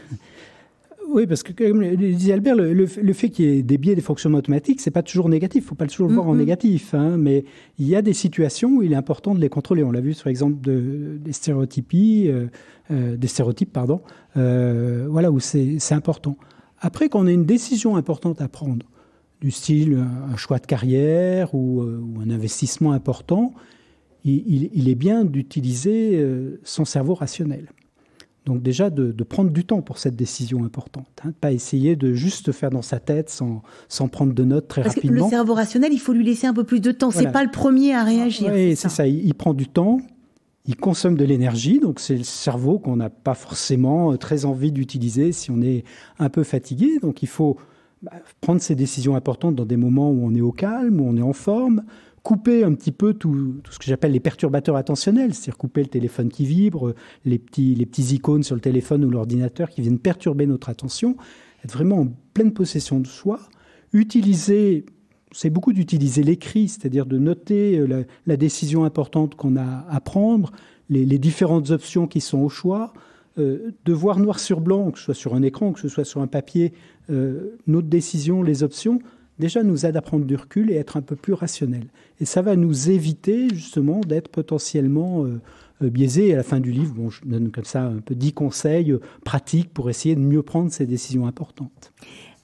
Oui, parce que comme le disait Albert, le, fait qu'il y ait des biais, des fonctionnements automatiques, c'est pas toujours négatif. Il faut pas toujours le voir en négatif, hein, mais il y a des situations où il est important de les contrôler. On l'a vu sur l'exemple de, des stéréotypies, euh, euh, des stéréotypes, pardon. Euh, voilà où c'est important. Après, quand on a une décision importante à prendre, du style un choix de carrière ou, un investissement important, il est bien d'utiliser son cerveau rationnel. Donc déjà de, prendre du temps pour cette décision importante, hein, pas essayer de juste faire dans sa tête sans, sans prendre de notes très Parce rapidement. Que le cerveau rationnel, il faut lui laisser un peu plus de temps. C'est pas le premier à réagir. Oui, c'est ça. Il, prend du temps, il consomme de l'énergie, donc c'est le cerveau qu'on n'a pas forcément euh, très envie d'utiliser si on est un peu fatigué. Donc il faut bah, prendre ces décisions importantes dans des moments où on est au calme, où on est en forme, couper un petit peu tout, ce que j'appelle les perturbateurs attentionnels, c'est-à-dire couper le téléphone qui vibre, les petits, les petits icônes sur le téléphone ou l'ordinateur qui viennent perturber notre attention, être vraiment en pleine possession de soi, utiliser, c'est beaucoup d'utiliser l'écrit, c'est-à-dire de noter euh, la, décision importante qu'on a à prendre, les, différentes options qui sont au choix, euh, de voir noir sur blanc, que ce soit sur un écran, que ce soit sur un papier, euh, notre décision, les options, déjà nous aide à prendre du recul et être un peu plus rationnel. Et ça va nous éviter justement d'être potentiellement euh, biaisés. Et à la fin du livre, bon, je donne comme ça un peu dix conseils pratiques pour essayer de mieux prendre ces décisions importantes.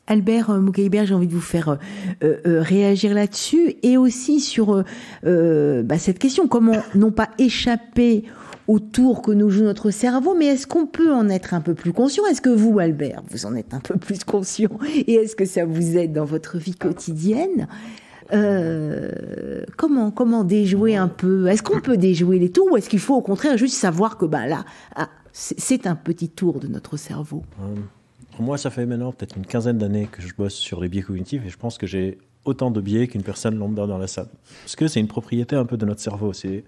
Albert Moukaïber, j'ai envie de vous faire réagir là-dessus et aussi sur bah, cette question. Comment non pas échapper au tour que nous joue notre cerveau, mais est-ce qu'on peut en être un peu plus conscient? Est-ce que vous, Albert, vous en êtes un peu plus conscient? Et est-ce que ça vous aide dans votre vie quotidienne? Euh, comment comment déjouer un peu? Est-ce qu'on peut déjouer les tours ou est-ce qu'il faut au contraire juste savoir que bah là ah, c'est un petit tour de notre cerveau? Euh, moi, ça fait maintenant peut-être une quinzaine d'années que je bosse sur les biais cognitifs et je pense que j'ai autant de biais qu'une personne lambda dans la salle. Parce que c'est une propriété un peu de notre cerveau. C'est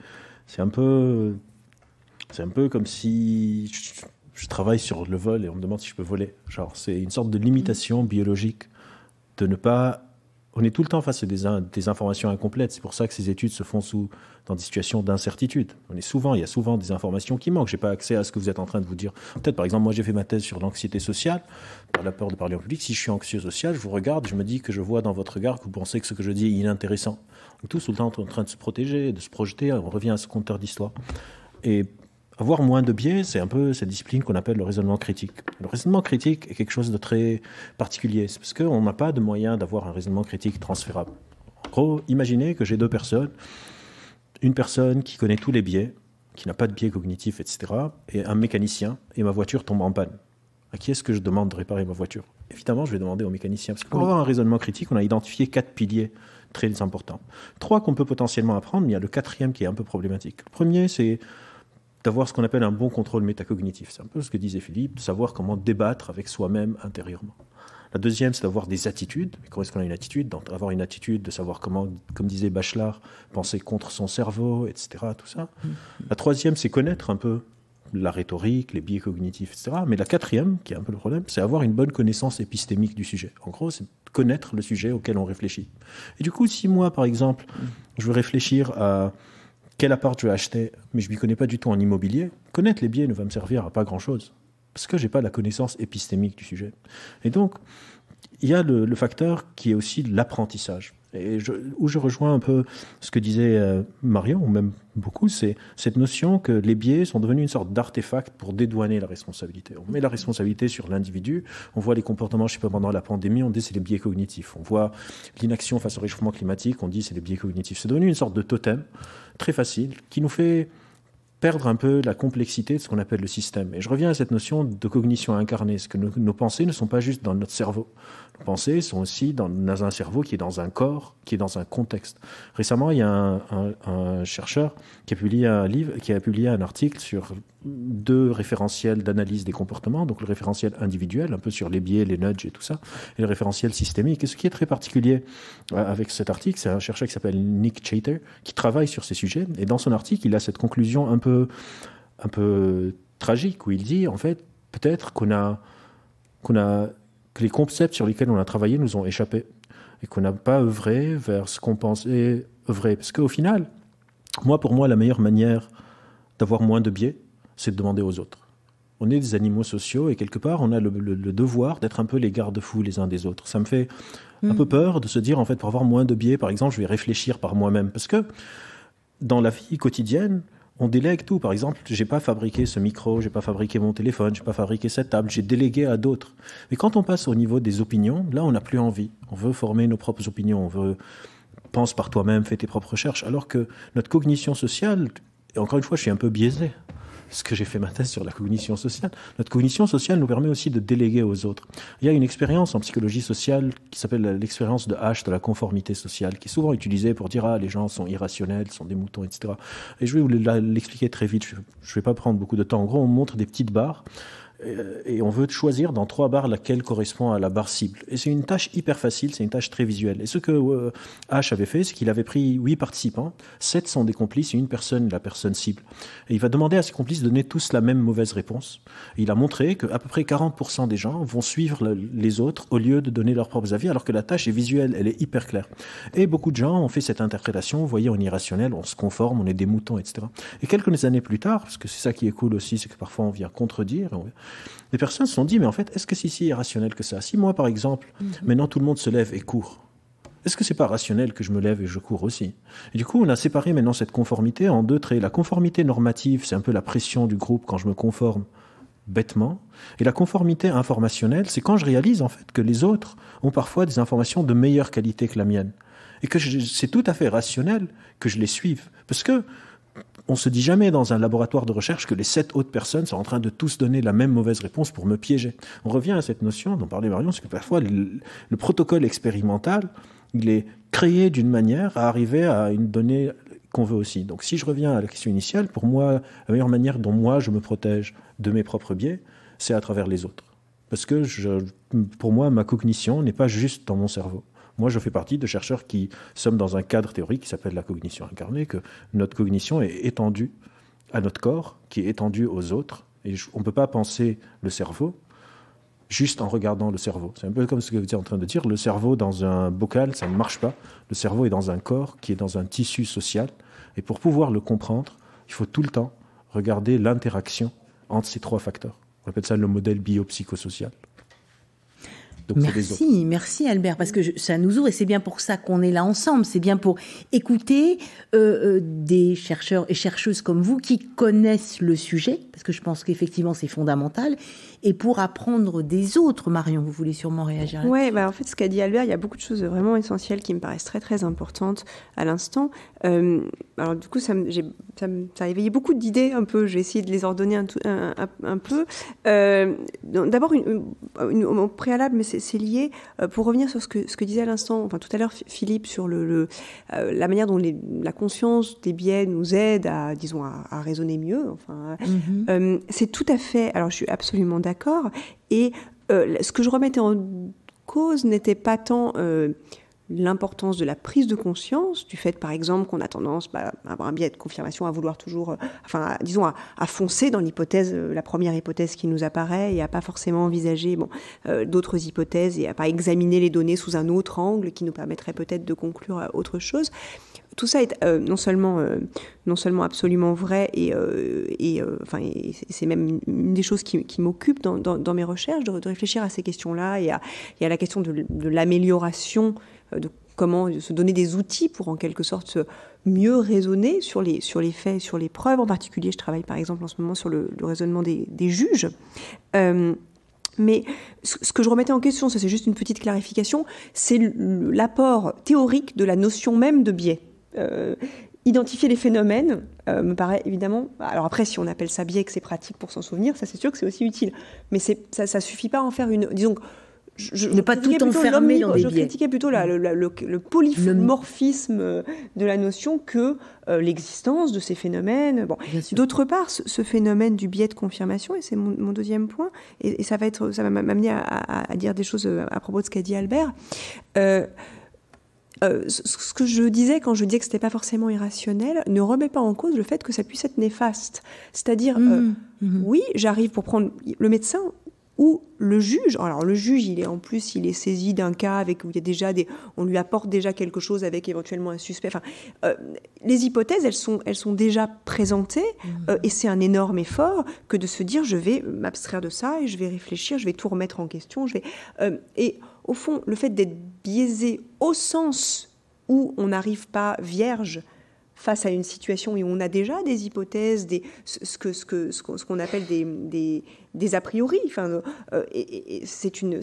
c'est un peu c'est un peu comme si je, travaille sur le vol et on me demande si je peux voler. Genre, c'est une sorte de limitation biologique de ne pas. On est tout le temps face à des, informations incomplètes. C'est pour ça que ces études se font sous, dans des situations d'incertitude. On est souvent, il y a souvent des informations qui manquent. J'ai pas accès à ce que vous êtes en train de vous dire. Peut-être, par exemple, moi, j'ai fait ma thèse sur l'anxiété sociale, par la peur de parler en public. Si je suis anxieux social, je vous regarde, je me dis que je vois dans votre regard que vous pensez que ce que je dis est inintéressant. On est tous tout le temps en train de se protéger, de se projeter. On revient à ce compteur d'histoire. Avoir moins de biais, c'est un peu cette discipline qu'on appelle le raisonnement critique. Le raisonnement critique est quelque chose de très particulier, c'est parce qu'on n'a pas de moyen d'avoir un raisonnement critique transférable. En gros, imaginez que j'ai deux personnes, une personne qui connaît tous les biais, qui n'a pas de biais cognitifs, etc., et un mécanicien, et ma voiture tombe en panne. À qui est-ce que je demande de réparer ma voiture? Évidemment, je vais demander au mécanicien, parce que pour avoir un raisonnement critique, on a identifié quatre piliers très importants. Trois qu'on peut potentiellement apprendre, mais il y a le quatrième qui est un peu problématique. Le premier, c'est d'avoir ce qu'on appelle un bon contrôle métacognitif. C'est un peu ce que disait Philippe, de savoir comment débattre avec soi-même intérieurement. La deuxième, c'est d'avoir des attitudes. Mais comment est-ce qu'on a une attitude? D'avoir une attitude, de savoir comment, comme disait Bachelard, penser contre son cerveau, etc. Tout ça. La troisième, c'est connaître un peu la rhétorique, les biais cognitifs, etc. Mais la quatrième, qui est un peu le problème, c'est avoir une bonne connaissance épistémique du sujet. En gros, c'est connaître le sujet auquel on réfléchit. Et du coup, si moi, par exemple, je veux réfléchir à quel appart je vais acheter, mais je ne m'y connais pas du tout en immobilier, connaître les biais ne va me servir à pas grand-chose, parce que je n'ai pas la connaissance épistémique du sujet. Et donc, il y a le, facteur qui est aussi l'apprentissage. Et où je rejoins un peu ce que disait euh, Marion, ou même beaucoup, c'est cette notion que les biais sont devenus une sorte d'artefact pour dédouaner la responsabilité. On met la responsabilité sur l'individu, on voit les comportements, je sais pas, pendant la pandémie, on dit c'est les biais cognitifs. On voit l'inaction face au réchauffement climatique, on dit c'est les biais cognitifs. C'est devenu une sorte de totem très facile qui nous fait perdre un peu la complexité de ce qu'on appelle le système. Et je reviens à cette notion de cognition incarnée, ce que nos, pensées ne sont pas juste dans notre cerveau. Pensées sont aussi dans, un cerveau qui est dans un corps, qui est dans un contexte. Récemment, il y a un, chercheur qui a publié un livre, qui a publié un article sur deux référentiels d'analyse des comportements, donc le référentiel individuel, un peu sur les biais, les nudges et tout ça, et le référentiel systémique. Et ce qui est très particulier euh, avec cet article, c'est un chercheur qui s'appelle Nick Chater, qui travaille sur ces sujets, et dans son article, il a cette conclusion un peu, un peu tragique, où il dit, en fait, peut-être qu'on a, qu'on a, que les concepts sur lesquels on a travaillé nous ont échappé, et qu'on n'a pas œuvré vers ce qu'on pensait œuvrer. Parce qu'au final, moi, pour moi, la meilleure manière d'avoir moins de biais, c'est de demander aux autres. On est des animaux sociaux et quelque part, on a le, devoir d'être un peu les garde-fous les uns des autres. Ça me fait un peu mm. peur de se dire, en fait, pour avoir moins de biais, par exemple, je vais réfléchir par moi-même. Parce que dans la vie quotidienne, on délègue tout. Par exemple, j'ai pas fabriqué ce micro, j'ai pas fabriqué mon téléphone, j'ai pas fabriqué cette table, j'ai délégué à d'autres. Mais quand on passe au niveau des opinions, là, on n'a plus envie. On veut former nos propres opinions, on veut pense par toi-même, fais tes propres recherches, alors que notre cognition sociale, et encore une fois, je suis un peu biaisé ce que j'ai fait ma thèse sur la cognition sociale. Notre cognition sociale nous permet aussi de déléguer aux autres. Il y a une expérience en psychologie sociale qui s'appelle l'expérience de H de la conformité sociale, qui est souvent utilisée pour dire ah les gens sont irrationnels, sont des moutons, etc. Et je vais vous l'expliquer très vite. Je ne vais pas prendre beaucoup de temps. En gros, on montre des petites barres et on veut choisir dans trois barres laquelle correspond à la barre cible. Et c'est une tâche hyper facile, c'est une tâche très visuelle. Et ce que euh, H avait fait, c'est qu'il avait pris huit participants, sept sont des complices et une personne, la personne cible. Et il va demander à ses complices de donner tous la même mauvaise réponse. Il a montré qu'à peu près 40% des gens vont suivre les autres au lieu de donner leurs propres avis, alors que la tâche est visuelle, elle est hyper claire. Et beaucoup de gens ont fait cette interprétation, vous voyez, on est irrationnel, on se conforme, on est des moutons, etc. Et quelques années plus tard, parce que c'est ça qui est cool aussi, c'est que parfois on vient contredire, les personnes se sont dit, mais en fait, est-ce que c'est si irrationnel que ça? Si moi, par exemple, mhm. maintenant tout le monde se lève et court, est-ce que c'est pas rationnel que je me lève et je cours aussi? Et Du coup, on a séparé maintenant cette conformité en deux traits. La conformité normative, c'est un peu la pression du groupe quand je me conforme bêtement. Et la conformité informationnelle, c'est quand je réalise en fait que les autres ont parfois des informations de meilleure qualité que la mienne. Et que c'est tout à fait rationnel que je les suive. Parce que on se dit jamais dans un laboratoire de recherche que les sept autres personnes sont en train de tous donner la même mauvaise réponse pour me piéger. On revient à cette notion dont parlait Marion, c'est que parfois le, protocole expérimental, il est créé d'une manière à arriver à une donnée qu'on veut aussi. Donc si je reviens à la question initiale, pour moi, la meilleure manière dont moi je me protège de mes propres biais, c'est à travers les autres. Parce que pour moi, ma cognition n'est pas juste dans mon cerveau. Moi, je fais partie de chercheurs qui sommes dans un cadre théorique qui s'appelle la cognition incarnée, que notre cognition est étendue à notre corps, qui est étendue aux autres. Et on ne peut pas penser le cerveau juste en regardant le cerveau. C'est un peu comme ce que vous êtes en train de dire. Le cerveau dans un bocal, ça ne marche pas. Le cerveau est dans un corps qui est dans un tissu social. Et pour pouvoir le comprendre, il faut tout le temps regarder l'interaction entre ces trois facteurs. On appelle ça le modèle biopsychosocial merci, merci Albert, parce que ça nous ouvre et c'est bien pour ça qu'on est là ensemble. C'est bien pour écouter euh, euh, des chercheurs et chercheuses comme vous qui connaissent le sujet, parce que je pense qu'effectivement c'est fondamental, et pour apprendre des autres. Marion, vous voulez sûrement réagir Oui, bah en fait, ce qu'a dit Albert, il y a beaucoup de choses vraiment essentielles qui me paraissent très très importantes à l'instant. Euh, alors du coup, ça, ça, ça, a éveillé beaucoup d'idées un peu. J'ai essayé de les ordonner un, un, un, peu. Euh, D'abord, une, une, au préalable, mais c'est lié, euh, pour revenir sur ce que, ce que disait à l'instant, enfin tout à l'heure Philippe, sur le, le la manière dont les, la conscience des biais nous aide à, disons, à, à raisonner mieux. Enfin, mm-hmm. c'est tout à fait. Alors, je suis absolument d'accord d'accord. Et euh, ce que je remettais en cause n'était pas tant euh, l'importance de la prise de conscience, du fait par exemple qu'on a tendance bah, à avoir un biais de confirmation, à vouloir toujours, euh, enfin disons à, foncer dans l'hypothèse, la première hypothèse qui nous apparaît et à pas forcément envisager d'autres hypothèses et à pas examiner les données sous un autre angle qui nous permettrait peut-être de conclure autre chose tout ça est euh, non seulement euh, non seulement absolument vrai et, euh, et enfin c'est même une des choses qui, qui m'occupe dans, dans, mes recherches de, réfléchir à ces questions-là et à, et à la question de, l'amélioration de comment se donner des outils pour en quelque sorte mieux raisonner sur les, sur les faits, sur les preuves. En particulier, je travaille par exemple en ce moment sur le, raisonnement des, des juges. mais ce que je remettais en question, ça c'est juste une petite clarification, c'est l'apport théorique de la notion même de biais. Euh, identifier les phénomènes euh, me paraît évidemment. Alors après, si on appelle ça biais, que c'est pratique pour s'en souvenir, ça c'est sûr que c'est aussi utile. Mais ça, ça suffit pas à en faire une. Disons. Je, ne pas tout enfermer dans des je critiquais plutôt le, le, polymorphisme de la notion que euh, l'existence de ces phénomènes. Bon. D'autre part, ce, phénomène du biais de confirmation, et c'est mon, deuxième point, et, ça va être, ça va m'amener à, à, dire des choses à propos de ce qu'a dit Albert. Euh, euh, ce que je disais quand je disais que c'était pas forcément irrationnel ne remet pas en cause le fait que ça puisse être néfaste. C'est-à-dire, mmh, euh, mmh. oui, j'arrive pour prendre le médecin ou le juge. Alors le juge, il est en plus, il est saisi d'un cas avec où il y a déjà des, on lui apporte déjà quelque chose avec éventuellement un suspect. Enfin, euh, les hypothèses, elles sont, elles sont déjà présentées mmh. et c'est un énorme effort que de se dire, je vais m'abstraire de ça et je vais réfléchir, je vais tout remettre en question, je vais et au fond, le fait d'être biaisé au sens où on n'arrive pas vierge face à une situation où on a déjà des hypothèses, ce qu'on ce que, ce appelle des, des, a priori. Enfin, euh, et, c'est une.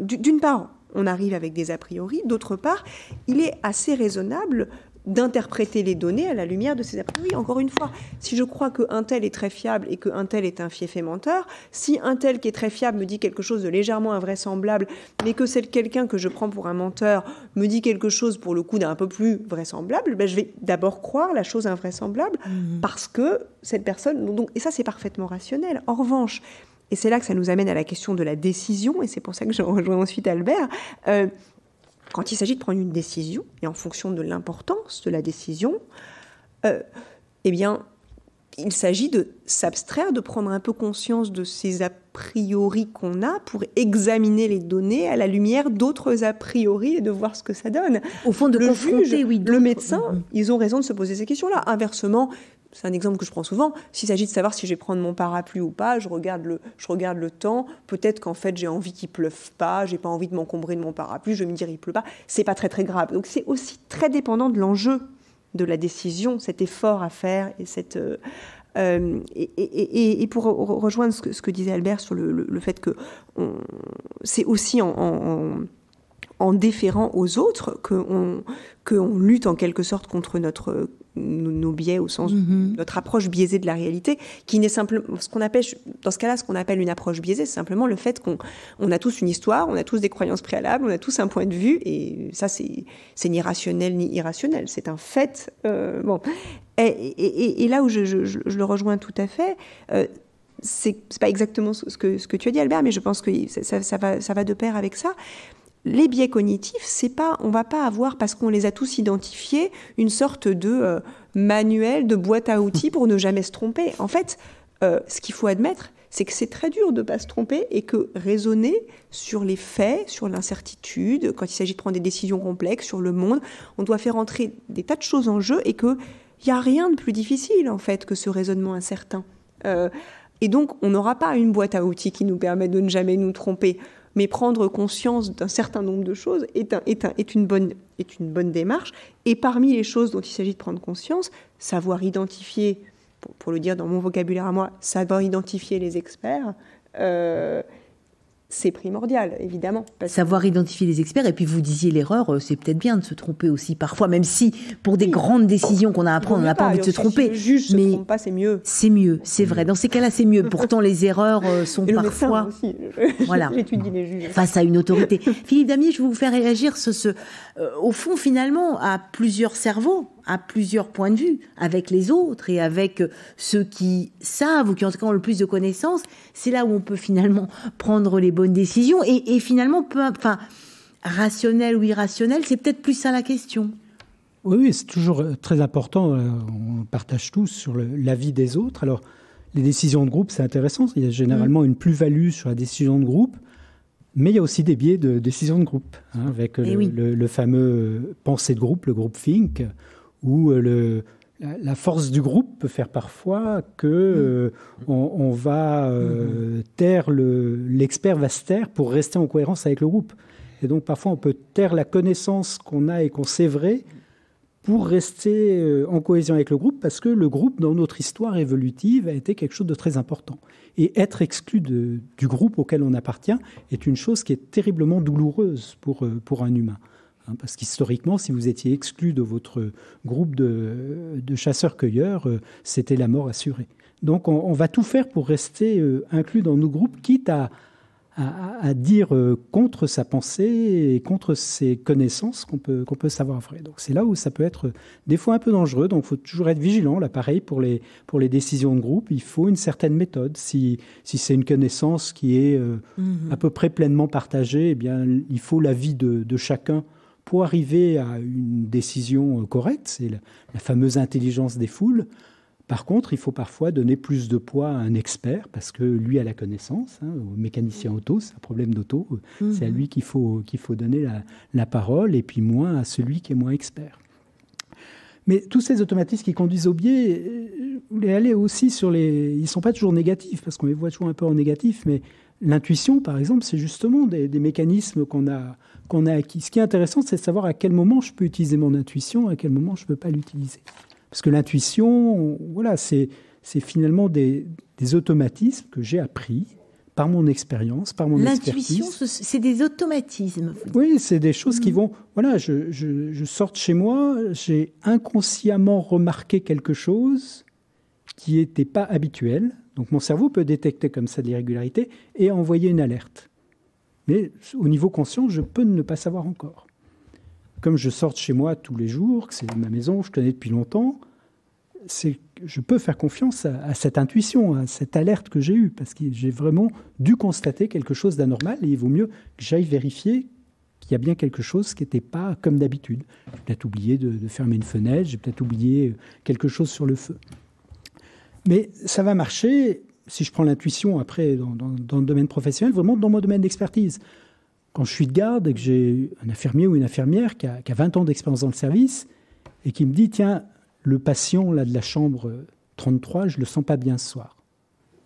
D'une part, on arrive avec des a priori. D'autre part, il est assez raisonnable d'interpréter les données à la lumière de ces a priori. Encore une fois, si je crois qu'un tel est très fiable et qu'un tel est un fief et menteur, si un tel qui est très fiable me dit quelque chose de légèrement invraisemblable, mais que c'est quelqu'un que je prends pour un menteur me dit quelque chose pour le coup d'un peu plus vraisemblable, ben je vais d'abord croire la chose invraisemblable mmh. parce que cette personne... Donc, et ça, c'est parfaitement rationnel. En revanche, et c'est là que ça nous amène à la question de la décision, et c'est pour ça que je rejoins ensuite Albert. Euh, quand il s'agit de prendre une décision, et en fonction de l'importance de la décision, euh, eh bien, il s'agit de s'abstraire, de prendre un peu conscience de ces a priori qu'on a pour examiner les données à la lumière d'autres a priori et de voir ce que ça donne. Au fond, de le confronter, oui. Le médecin, mm-hmm. ils ont raison de se poser ces questions-là. Inversement, c'est un exemple que je prends souvent. S'il s'agit de savoir si je vais prendre mon parapluie ou pas, je regarde le, je regarde le temps. Peut-être qu'en fait, j'ai envie qu'il pleuve pas, j'ai pas envie de m'encombrer de mon parapluie, je vais me dire il pleut pas. C'est pas très très grave. Donc c'est aussi très dépendant de l'enjeu de la décision, cet effort à faire et cette. Euh, et, pour rejoindre ce que, disait Albert sur le, fait que c'est aussi en en déférant aux autres qu'on que on lutte en quelque sorte contre notre nos, biais au sens de mm-hmm. notre approche biaisée de la réalité, qui n'est simplement ce qu'on appelle dans ce cas-là ce qu'on appelle une approche biaisée, c'est simplement le fait qu'on on a tous une histoire, on a tous des croyances préalables, on a tous un point de vue, et ça c'est ni rationnel ni irrationnel, c'est un fait. Euh, bon, et, et, là où je, je, je, le rejoins tout à fait. Euh, c'est pas exactement ce que, ce que tu as dit Albert, mais je pense que ça, ça, va, ça va de pair avec ça les biais cognitifs, c'est pas, on va pas avoir parce qu'on les a tous identifiés une sorte de euh, manuel, de boîte à outils pour ne jamais se tromper. En fait, euh, ce qu'il faut admettre, c'est que c'est très dur de ne pas se tromper et que raisonner sur les faits, sur l'incertitude, quand il s'agit de prendre des décisions complexes sur le monde, on doit faire entrer des tas de choses en jeu et qu'il n'y a rien de plus difficile en fait que ce raisonnement incertain. Euh, et donc, on n'aura pas une boîte à outils qui nous permet de ne jamais nous tromper mais prendre conscience d'un certain nombre de choses est, une bonne démarche. Et parmi les choses dont il s'agit de prendre conscience, savoir identifier, pour, le dire dans mon vocabulaire à moi, savoir identifier les experts, euh, c'est primordial, évidemment. Savoir identifier les experts, et puis vous disiez l'erreur, euh, c'est peut-être bien de se tromper aussi parfois, même si pour des grandes décisions qu'on a à prendre, on n'a pas, envie de se tromper. Si se trompe pas, c'est mieux. C'est mieux, c'est vrai. Dans ces cas-là, c'est mieux. Pourtant, les erreurs euh, sont et parfois. Aussi. voilà. J'étudie les juges. Face à une autorité. Philippe Damier, je vais vous faire réagir ce, ce euh, au fond, finalement, à plusieurs cerveaux à plusieurs points de vue avec les autres et avec euh, ceux qui savent ou qui en tout cas ont le plus de connaissances, c'est là où on peut finalement prendre les bonnes décisions et, finalement, peu, enfin, rationnel ou irrationnel, c'est peut-être plus ça la question. Oui, oui c'est toujours euh, très important. Euh, on partage tous sur l'avis des autres. Alors, les décisions de groupe, c'est intéressant. Il y a généralement une plus-value sur la décision de groupe. Mais il y a aussi des biais de décision de groupe, hein, avec eh le, le, fameux pensée de groupe, le groupe Think, où euh, la, force du groupe peut faire parfois que euh, on, va euh, taire l'expert va se taire pour rester en cohérence avec le groupe. Et donc parfois on peut taire la connaissance qu'on a et qu'on sait vrai pour rester en cohésion avec le groupe parce que le groupe dans notre histoire évolutive a été quelque chose de très important. Et être exclu de, du groupe auquel on appartient est une chose qui est terriblement douloureuse pour, pour un humain. Hein, parce qu'historiquement, si vous étiez exclu de votre groupe de, chasseurs-cueilleurs, euh, c'était la mort assurée. Donc on, va tout faire pour rester euh, inclus dans nos groupes, quitte à, à, dire euh, contre sa pensée et contre ses connaissances qu'on peut, qu'on peut savoir vrai. Donc c'est là où ça peut être des fois un peu dangereux. Donc il faut toujours être vigilant. Là, pareil pour les, pour les décisions de groupe, il faut une certaine méthode. Si, si c'est une connaissance qui est mm-hmm. à peu près pleinement partagée, eh bien il faut l'avis de, de chacun pour arriver à une décision correcte, c'est la, fameuse intelligence des foules. Par contre, il faut parfois donner plus de poids à un expert parce que lui a la connaissance. Hein, au mécanicien auto, c'est un problème d'auto. C'est à mhm. lui qu'il faut, qu'il faut donner la, parole et puis moins à celui qui est moins expert. Mais tous ces automatismes qui conduisent au biais, vous voulez aller aussi sur les. Ils ne sont pas toujours négatifs parce qu'on les voit toujours un peu en négatif, mais l'intuition, par exemple, c'est justement des, des mécanismes qu'on a qu'on a acquis. Ce qui est intéressant, c'est de savoir à quel moment je peux utiliser mon intuition, à quel moment je ne peux pas l'utiliser. Parce que l'intuition, voilà, c'est finalement des, automatismes que j'ai appris par mon expérience, par mon expertise. L'intuition, c'est des automatismes. Oui, c'est des choses qui mm. vont. Voilà, je, je, je sors de chez moi, j'ai inconsciemment remarqué quelque chose qui n'était pas habituel. Donc mon cerveau peut détecter comme ça de l'irrégularité et envoyer une alerte. Mais au niveau conscient, je peux ne pas savoir encore. Comme je sors de chez moi tous les jours, que c'est ma maison, je connais depuis longtemps, je peux faire confiance à, cette intuition, à cette alerte que j'ai eue, parce que j'ai vraiment dû constater quelque chose d'anormal, et il vaut mieux que j'aille vérifier qu'il y a bien quelque chose qui n'était pas comme d'habitude. J'ai peut-être oublié de, fermer une fenêtre, j'ai peut-être oublié quelque chose sur le feu. Mais ça va marcher si je prends l'intuition après dans, le domaine professionnel, vraiment dans mon domaine d'expertise. Quand je suis de garde et que j'ai un infirmier ou une infirmière qui a, 20 ans d'expérience dans le service et qui me dit tiens, le patient là, de la chambre 33, je le sens pas bien ce soir.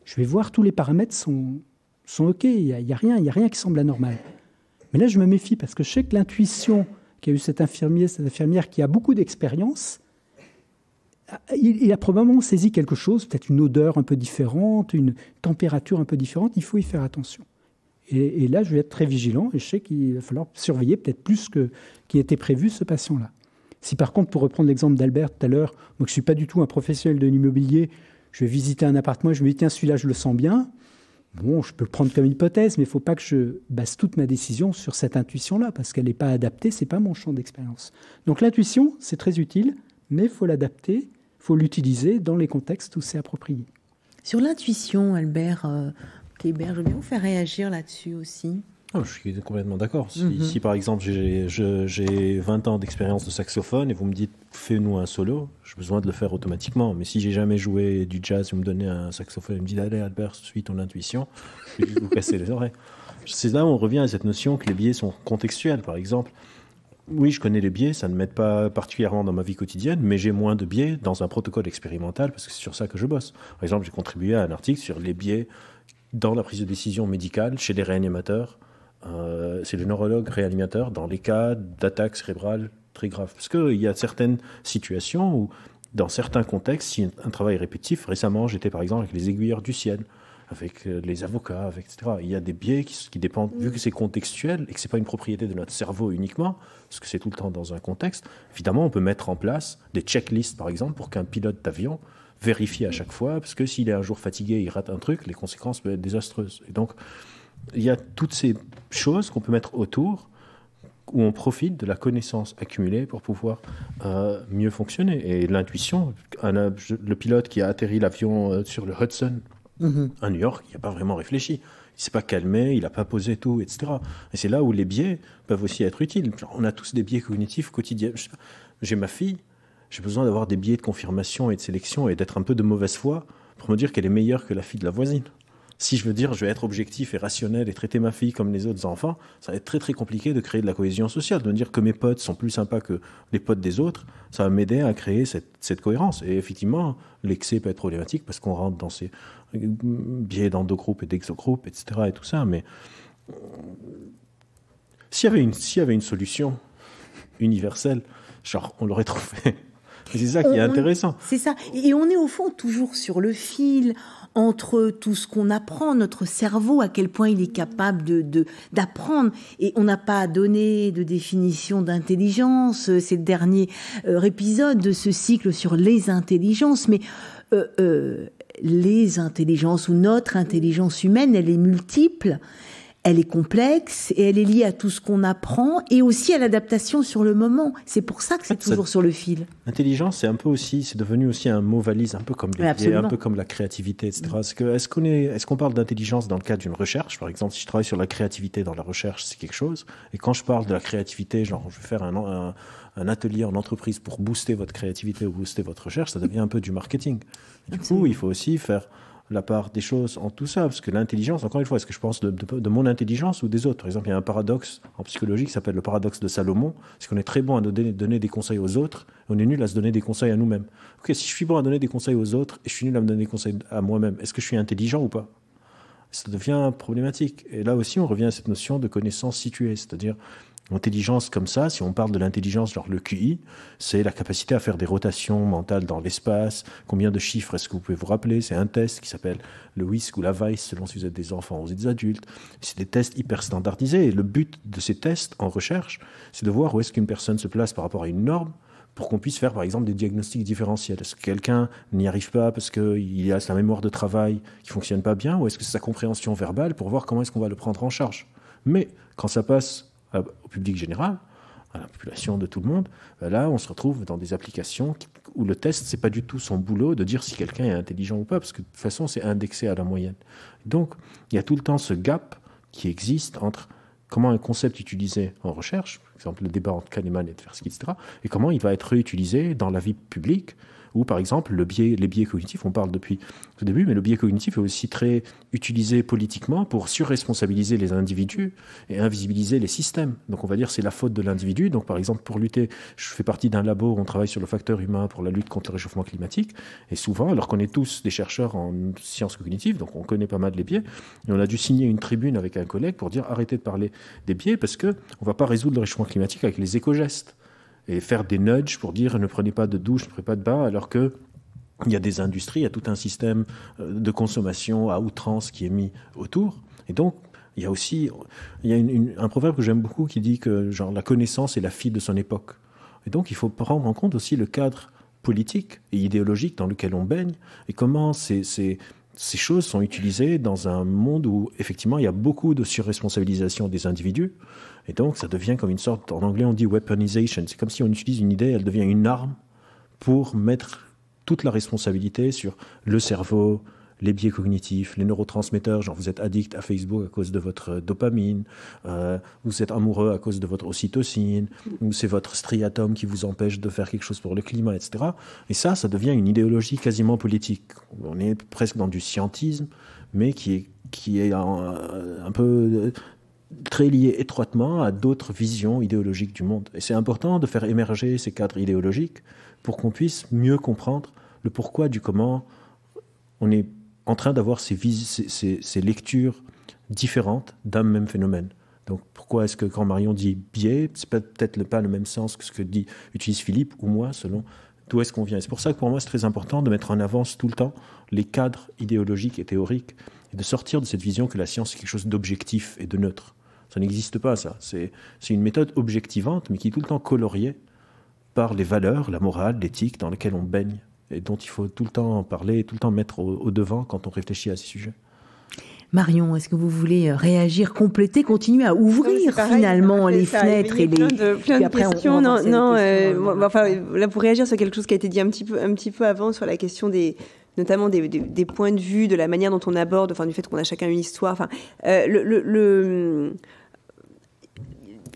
Je vais voir, tous les paramètres sont, sont OK, il n'y a, a, rien, il a rien qui semble anormal. Mais là, je me méfie parce que je sais que l'intuition qu'a eu cet infirmier, cette infirmière qui a beaucoup d'expérience, il, a probablement saisi quelque chose, peut-être une odeur un peu différente, une température un peu différente. Il faut y faire attention. Et, là, je vais être très vigilant et je sais qu'il va falloir surveiller peut-être plus que qui était prévu ce patient-là. Si par contre, pour reprendre l'exemple d'Albert tout à l'heure, moi je ne suis pas du tout un professionnel de l'immobilier, je vais visiter un appartement et je me dis tiens celui-là je le sens bien. Bon, je peux le prendre comme hypothèse, mais il ne faut pas que je base toute ma décision sur cette intuition-là, parce qu'elle n'est pas adaptée, ce n'est pas mon champ d'expérience. Donc l'intuition, c'est très utile, mais il faut l'adapter, faut l'utiliser dans les contextes où c'est approprié. Sur l'intuition, Albert euh, je vais bien vous faire réagir là-dessus aussi. Oh, je suis complètement d'accord. Si, mhm. par exemple j'ai 20 ans d'expérience de saxophone et vous me dites fais-nous un solo, j'ai besoin de le faire automatiquement. Mais si j'ai jamais joué du jazz, vous me donnez un saxophone et me dites allez Albert, suis ton intuition, je vais vous casser les oreilles. C'est là où on revient à cette notion que les biais sont contextuels. Par exemple, oui, je connais les biais, ça ne m'aide pas particulièrement dans ma vie quotidienne, mais j'ai moins de biais dans un protocole expérimental parce que c'est sur ça que je bosse. Par exemple, j'ai contribué à un article sur les biais dans la prise de décision médicale chez les réanimateurs. Euh, c'est le neurologue réanimateur dans les cas d'attaque cérébrale très graves. Parce qu'il y a certaines situations où, dans certains contextes, si un travail répétitif, récemment j'étais par exemple avec les aiguilleurs du ciel, avec euh, les avocats, avec, etc. Il y a des biais qui, dépendent, vu que c'est contextuel et que ce n'est pas une propriété de notre cerveau uniquement, parce que c'est tout le temps dans un contexte, évidemment on peut mettre en place des checklists par exemple pour qu'un pilote d'avion vérifier à chaque fois, parce que s'il est un jour fatigué, il rate un truc, les conséquences peuvent être désastreuses. Et donc, il y a toutes ces choses qu'on peut mettre autour où on profite de la connaissance accumulée pour pouvoir euh, mieux fonctionner. Et l'intuition, le pilote qui a atterri l'avion euh, sur le Hudson à New York, il n'a pas vraiment réfléchi. Il s'est pas calmé, il n'a pas posé tout, etc. Et c'est là où les biais peuvent aussi être utiles. On a tous des biais cognitifs quotidiens. J'ai ma fille, j'ai besoin d'avoir des biais de confirmation et de sélection et d'être un peu de mauvaise foi pour me dire qu'elle est meilleure que la fille de la voisine. Si je veux dire, je vais être objectif et rationnel et traiter ma fille comme les autres enfants, ça va être très très compliqué de créer de la cohésion sociale, de me dire que mes potes sont plus sympas que les potes des autres, ça va m'aider à créer cette, cohérence. Et effectivement, l'excès peut être problématique parce qu'on rentre dans ces biais d'endogroupes et d'exogroupes, etc. et tout ça. Mais s'il y avait une, s'il y avait une solution universelle, genre on l'aurait trouvé. C'est ça qui est intéressant. C'est ça. Et on est au fond toujours sur le fil entre tout ce qu'on apprend, notre cerveau, à quel point il est capable de d'apprendre. Et on n'a pas donné de définition d'intelligence. C'est le dernier euh, épisode de ce cycle sur les intelligences. Mais euh, euh, les intelligences ou notre intelligence humaine, elle est multiple elle est complexe et elle est liée à tout ce qu'on apprend et aussi à l'adaptation sur le moment. C'est pour ça que c'est toujours sur le fil. L'intelligence, c'est un peu aussi, c'est devenu aussi un mot valise, un peu comme un peu comme la créativité, etc. Est-ce que est-ce qu'on est, est-ce qu'on parle d'intelligence dans le cadre d'une recherche, par exemple, si je travaille sur la créativité dans la recherche, c'est quelque chose. Et quand je parle de la créativité, genre je vais faire un, un, atelier en entreprise pour booster votre créativité ou booster votre recherche, ça devient un peu du marketing. Du coup, il faut aussi faire la part des choses en tout ça, parce que l'intelligence, encore une fois, est-ce que je pense de, mon intelligence ou des autres? Par exemple, il y a un paradoxe en psychologie qui s'appelle le paradoxe de Salomon, c'est qu'on est très bon à donner, donner, des conseils aux autres, on est nul à se donner des conseils à nous-mêmes. Ok, si je suis bon à donner des conseils aux autres, et je suis nul à me donner des conseils à moi-même, est-ce que je suis intelligent ou pas? Ça devient problématique. Et là aussi, on revient à cette notion de connaissance située, c'est-à-dire L'intelligence comme ça, si on parle de l'intelligence, genre le QI, c'est la capacité à faire des rotations mentales dans l'espace. Combien de chiffres est-ce que vous pouvez vous rappeler? C'est un test qui s'appelle le WISC ou la VICE, selon si vous êtes des enfants ou des adultes. C'est des tests hyper standardisés. Le but de ces tests en recherche, c'est de voir où est-ce qu'une personne se place par rapport à une norme pour qu'on puisse faire par exemple des diagnostics différentiels. Est-ce que quelqu'un n'y arrive pas parce qu'il a sa mémoire de travail qui fonctionne pas bien? Ou est-ce que c'est sa compréhension verbale pour voir comment est-ce qu'on va le prendre en charge? Mais quand ça passe au public général, à la population de tout le monde, ben là, on se retrouve dans des applications où le test, c'est pas du tout son boulot de dire si quelqu'un est intelligent ou pas, parce que de toute façon, c'est indexé à la moyenne. Donc, il y a tout le temps ce gap qui existe entre comment un concept utilisé en recherche, par exemple le débat entre Kahneman et Tversky, etc., et comment il va être réutilisé dans la vie publique ou par exemple les biais cognitifs, on parle depuis le début, mais le biais cognitif est aussi très utilisé politiquement pour surresponsabiliser les individus et invisibiliser les systèmes. Donc on va dire c'est la faute de l'individu. Donc par exemple pour lutter, je fais partie d'un labo où on travaille sur le facteur humain pour la lutte contre le réchauffement climatique, et souvent, alors qu'on est tous des chercheurs en sciences cognitives, donc on connaît pas mal les biais, et on a dû signer une tribune avec un collègue pour dire arrêtez de parler des biais parce que on va pas résoudre le réchauffement climatique avec les éco-gestes. Et faire des nudges pour dire ne prenez pas de douche, ne prenez pas de bain, alors que il y a des industries, il y a tout un système euh, de consommation à outrance qui est mis autour. Et donc, il y a aussi il y a un proverbe que j'aime beaucoup qui dit que genre, la connaissance est la fille de son époque. Et donc, il faut prendre en compte aussi le cadre politique et idéologique dans lequel on baigne et comment ces, ces, ces choses sont utilisées dans un monde où, effectivement, il y a beaucoup de surresponsabilisation des individus. Et donc, ça devient comme une sorte, en anglais, on dit weaponization. C'est comme si on utilise une idée, elle devient une arme pour mettre toute la responsabilité sur le cerveau, les biais cognitifs, les neurotransmetteurs, genre vous êtes addict à Facebook à cause de votre dopamine, euh, vous êtes amoureux à cause de votre ocytocine, ou c'est votre striatum qui vous empêche de faire quelque chose pour le climat, etc. Et ça, ça devient une idéologie quasiment politique. On est presque dans du scientisme, mais qui est, qui est un, un peu très lié étroitement à d'autres visions idéologiques du monde. Et c'est important de faire émerger ces cadres idéologiques pour qu'on puisse mieux comprendre le pourquoi du comment on est en train d'avoir ces, ces, lectures différentes d'un même phénomène. Donc pourquoi est-ce que quand Marion dit biais, c'est peut-être pas le même sens que ce que dit, utilise Philippe ou moi, selon d'où est-ce qu'on vient. C'est pour ça que pour moi c'est très important de mettre en avance tout le temps les cadres idéologiques et théoriques et de sortir de cette vision que la science est quelque chose d'objectif et de neutre. Ça n'existe pas ça. C'est une méthode objectivante mais qui est tout le temps coloriée par les valeurs, la morale, l'éthique dans lesquelles on baigne et dont il faut tout le temps parler, tout le temps mettre au, devant quand on réfléchit à ces sujets. Marion, est-ce que vous voulez euh, réagir, compléter, continuer à ouvrir finalement les fenêtres et les plein de, plein de questions Non, non. Euh, enfin, là pour réagir sur quelque chose qui a été dit un petit peu, un petit peu avant sur la question des notamment des, des, points de vue, de la manière dont on aborde, enfin du fait qu'on a chacun une histoire. Enfin, euh, le, le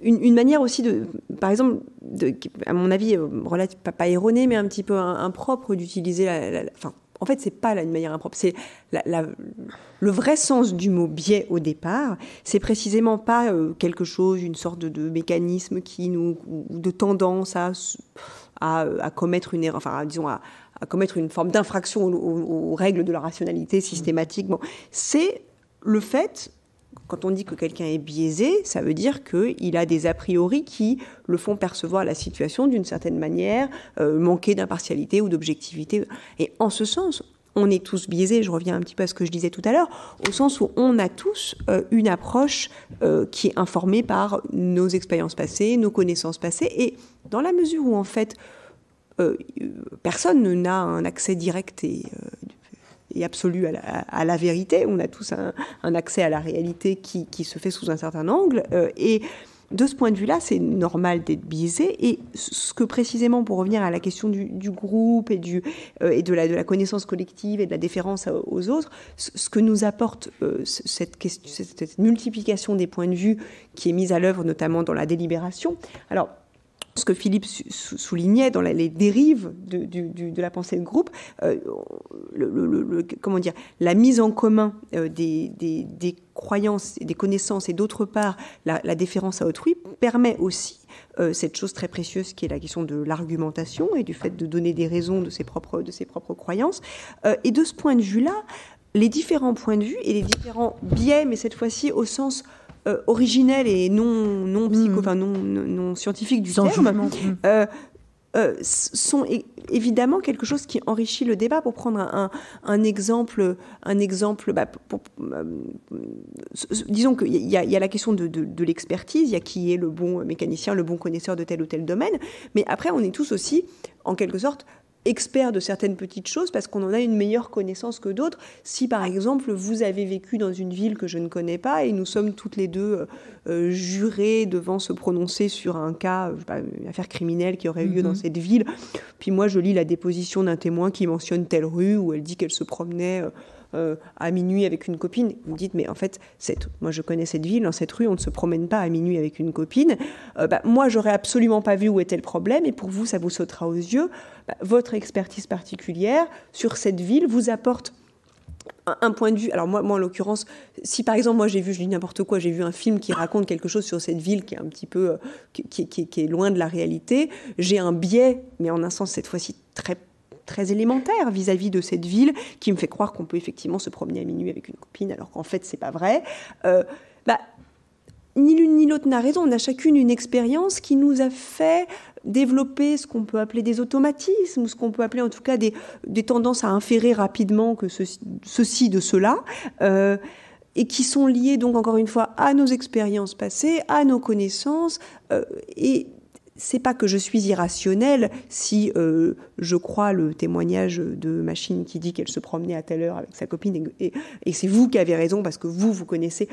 une, manière aussi de, par exemple, de, à mon avis, euh, relative, pas, pas erronée, mais un petit peu impropre d'utiliser la, enfin, en fait, c'est pas là une manière impropre. C'est le vrai sens du mot biais au départ. C'est précisément pas euh, quelque chose, une sorte de, mécanisme qui nous, ou de tendance à, à, commettre une erreur, enfin, disons, à, commettre une forme d'infraction aux, aux, règles de la rationalité systématiquement. C'est le fait quand on dit que quelqu'un est biaisé, ça veut dire qu'il a des a priori qui le font percevoir la situation d'une certaine manière, euh, manquer d'impartialité ou d'objectivité. Et en ce sens, on est tous biaisés, je reviens un petit peu à ce que je disais tout à l'heure, au sens où on a tous euh, une approche euh, qui est informée par nos expériences passées, nos connaissances passées, et dans la mesure où en fait personne n'a un accès direct et et absolue à la, vérité. On a tous un, accès à la réalité qui, se fait sous un certain angle. Euh, et de ce point de vue-là, c'est normal d'être biaisé. Et ce que précisément, pour revenir à la question du, groupe et, du, euh, et de, la, connaissance collective et de la déférence aux autres, ce, que nous apporte euh, cette, question, cette multiplication des points de vue qui est mise à l'œuvre notamment dans la délibération. Alors, ce que Philippe soulignait dans les dérives de, la pensée de groupe, euh, comment dire, la mise en commun euh, des, des, croyances, des connaissances et d'autre part la, déférence à autrui permet aussi euh, cette chose très précieuse qui est la question de l'argumentation et du fait de donner des raisons de ses propres croyances. et de ce point de vue-là, les différents points de vue et les différents biais, mais cette fois-ci au sens euh, et non, non, psycho, mm. enfin, non, non, scientifique du terme, mm. euh, euh, sont évidemment quelque chose qui enrichit le débat. Pour prendre un, un exemple, un exemple bah, disons qu'il y, y, a la question de, de, de l'expertise, il y a qui est le bon mécanicien, le bon connaisseur de tel ou tel domaine, mais après on est tous aussi, en quelque sorte, expert de certaines petites choses parce qu'on en a une meilleure connaissance que d'autres. Si par exemple vous avez vécu dans une ville que je ne connais pas et nous sommes toutes les deux euh, euh, jurées devant se prononcer sur un cas, une affaire criminelle qui aurait eu lieu dans mhm. cette ville, puis moi je lis la déposition d'un témoin qui mentionne telle rue où elle dit qu'elle se promenait. Euh, euh, à minuit avec une copine. Vous dites, mais en fait, moi je connais cette ville, dans cette rue, on ne se promène pas à minuit avec une copine. Euh, bah, moi, j'aurais absolument pas vu où était le problème, et pour vous, ça vous sautera aux yeux. Bah, votre expertise particulière sur cette ville vous apporte un, point de vue. Alors moi, moi en l'occurrence, si par exemple moi j'ai vu, je dis n'importe quoi, j'ai vu un film qui raconte quelque chose sur cette ville qui est un petit peu, euh, qui, qui, est loin de la réalité, j'ai un biais, mais en un sens cette fois-ci très très élémentaire vis-à-vis de cette ville qui me fait croire qu'on peut effectivement se promener à minuit avec une copine alors qu'en fait c'est pas vrai. Euh, bah, ni l'une ni l'autre n'a raison. On a chacune une expérience qui nous a fait développer ce qu'on peut appeler des automatismes, ou ce qu'on peut appeler en tout cas des, tendances à inférer rapidement que ceci, de cela, euh, et qui sont liées donc encore une fois à nos expériences passées, à nos connaissances, euh, et c'est pas que je suis irrationnelle si euh, je crois le témoignage de machine qui dit qu'elle se promenait à telle heure avec sa copine et, c'est vous qui avez raison parce que vous, vous connaissez.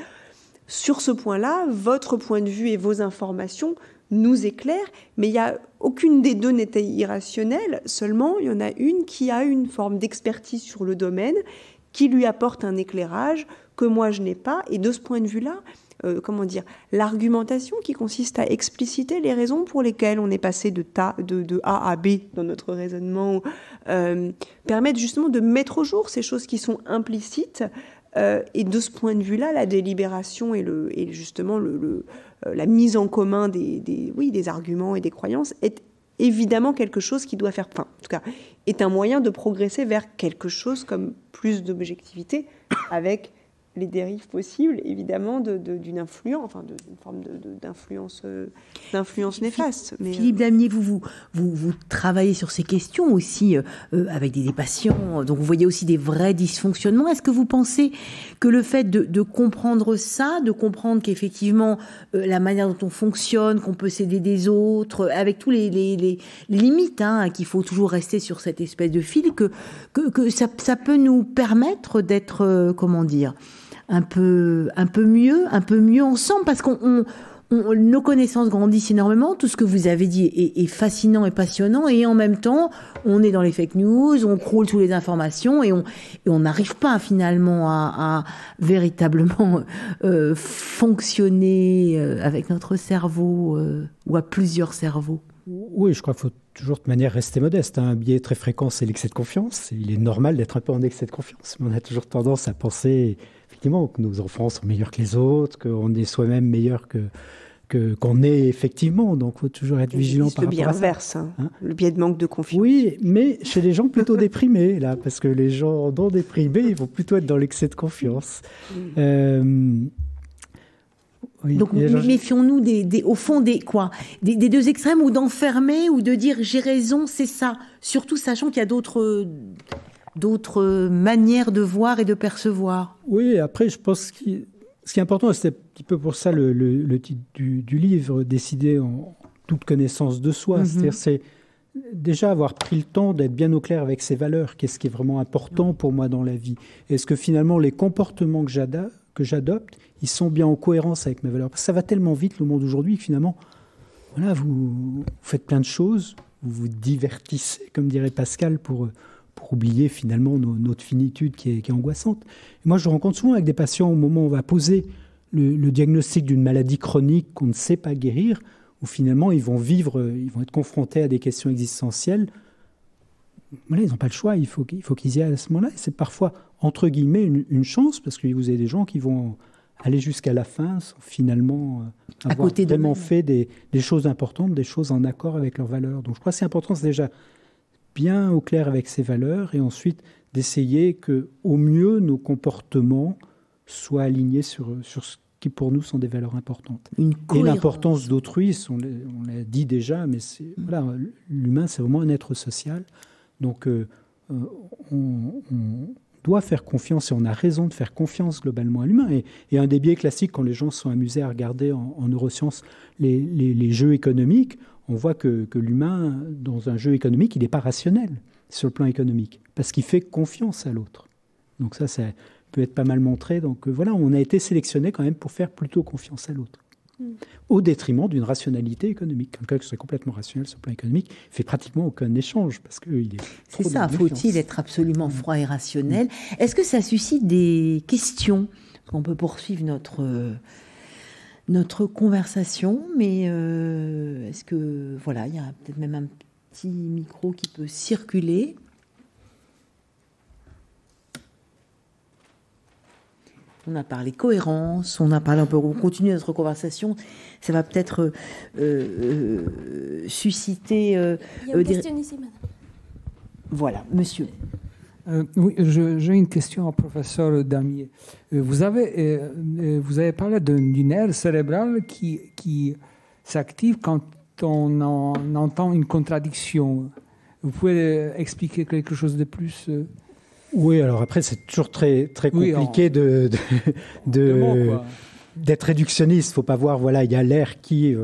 Sur ce point-là, votre point de vue et vos informations nous éclairent, mais il y a aucune des deux n'était irrationnelle, seulement il y en a une qui a une forme d'expertise sur le domaine, qui lui apporte un éclairage que moi je n'ai pas, et de ce point de vue-là, euh, comment dire, l'argumentation qui consiste à expliciter les raisons pour lesquelles on est passé de, A à B dans notre raisonnement, euh, permettent justement de mettre au jour ces choses qui sont implicites. Euh, et de ce point de vue-là, la délibération et, le, et justement le, la mise en commun des, des, oui, des arguments et des croyances est évidemment quelque chose qui doit faire, enfin, en tout cas, est un moyen de progresser vers quelque chose comme plus d'objectivité avec les dérives possibles, évidemment, d'une influence, enfin d'une forme d'influence euh, d'influence néfaste. Mais, Philippe euh, Damier, vous, vous, vous, travaillez sur ces questions aussi euh, avec des, patients, donc vous voyez aussi des vrais dysfonctionnements. Est-ce que vous pensez que le fait de, comprendre ça, de comprendre qu'effectivement la manière dont on fonctionne, qu'on peut s'aider des autres, avec tous les, les, limites, hein, qu'il faut toujours rester sur cette espèce de fil, que, que, que ça, ça peut nous permettre d'être, comment dire, un peu, un peu mieux, un peu mieux ensemble, parce qu'on nos connaissances grandissent énormément. Tout ce que vous avez dit est, fascinant et passionnant, et en même temps, on est dans les fake news, on croule sous les informations, et on on n'arrive pas finalement à, véritablement euh, fonctionner euh, avec notre cerveau euh, ou à plusieurs cerveaux. Oui, je crois qu'il faut toujours de manière rester modeste. Hein. Un biais très fréquent, c'est l'excès de confiance. Il est normal d'être un peu en excès de confiance, mais on a toujours tendance à penser que nos enfants sont meilleurs que les autres, qu'on est soi-même meilleur que qu'on est effectivement. Donc, il faut toujours être vigilant par rapport à ça. inverse, hein. Hein le biais de manque de confiance. Oui, mais chez les gens plutôt déprimés, là, parce que les gens non déprimés, ils vont plutôt être dans l'excès de confiance. Mm. Euh, Donc, méfions-nous des, au fond des quoi des, des deux extrêmes, ou d'enfermer, ou de dire j'ai raison, c'est ça. Surtout sachant qu'il y a d'autres d'autres manières de voir et de percevoir. Oui, après, je pense que ce qui est important, c'est un petit peu pour ça le, titre du, livre, décider en toute connaissance de soi. Mhm. C'est-à-dire, c'est déjà avoir pris le temps d'être bien au clair avec ses valeurs. Qu'est-ce qui est vraiment important pour moi dans la vie Est-ce que finalement, les comportements que j'adopte, ils sont bien en cohérence avec mes valeurs? Parce que ça va tellement vite le monde aujourd'hui que finalement, voilà, vous, vous faites plein de choses, vous vous divertissez, comme dirait Pascal, pour pour oublier finalement notre finitude qui est, angoissante. moi, je rencontre souvent avec des patients au moment où on va poser le, diagnostic d'une maladie chronique qu'on ne sait pas guérir, où finalement ils vont vivre, ils vont être confrontés à des questions existentielles. Voilà, ils n'ont pas le choix, il faut, faut qu'ils y aillent à ce moment-là. Et c'est parfois, entre guillemets, une, chance, parce que vous avez des gens qui vont aller jusqu'à la fin sans finalement euh, avoir vraiment fait des, des, choses importantes, des choses en accord avec leurs valeurs. Donc je crois que c'est important, c'est déjà bien au clair avec ses valeurs et ensuite d'essayer que, au mieux, nos comportements soient alignés sur, sur ce qui pour nous sont des valeurs importantes. et l'importance d'autrui, on l'a dit déjà, mais voilà, l'humain c'est vraiment un être social. Donc euh, euh, on, doit faire confiance et on a raison de faire confiance globalement à l'humain. Et, un des biais classiques quand les gens sont amusés à regarder en, neurosciences les, les, les, jeux économiques, on voit que, l'humain, dans un jeu économique, il n'est pas rationnel sur le plan économique, parce qu'il fait confiance à l'autre. Donc ça, ça peut être pas mal montré. Donc euh, voilà, on a été sélectionné quand même pour faire plutôt confiance à l'autre. Mm. Au détriment d'une rationalité économique. Quelqu'un qui serait complètement rationnel sur le plan économique fait pratiquement aucun échange parce qu'il est. C'est ça, faut-il être absolument froid et rationnel? Est-ce que ça suscite des questions? On peut poursuivre notre euh, notre conversation, mais euh, est-ce que voilà, il y a peut-être même un petit micro qui peut circuler. On a parlé cohérence, on a parlé un peu, on continue notre conversation. Ça va peut-être euh, euh, susciter. il y a une question ici, madame. Voilà, monsieur. Euh, oui, j'ai une question au professeur Damier. Euh, vous avez, euh, vous avez parlé d'une aire cérébrale qui, qui s'active quand on, entend une contradiction. Vous pouvez expliquer quelque chose de plus Oui, alors après, c'est toujours très, très compliqué de, de, d'être réductionniste. Il ne faut pas voir, voilà, il y a l'air qui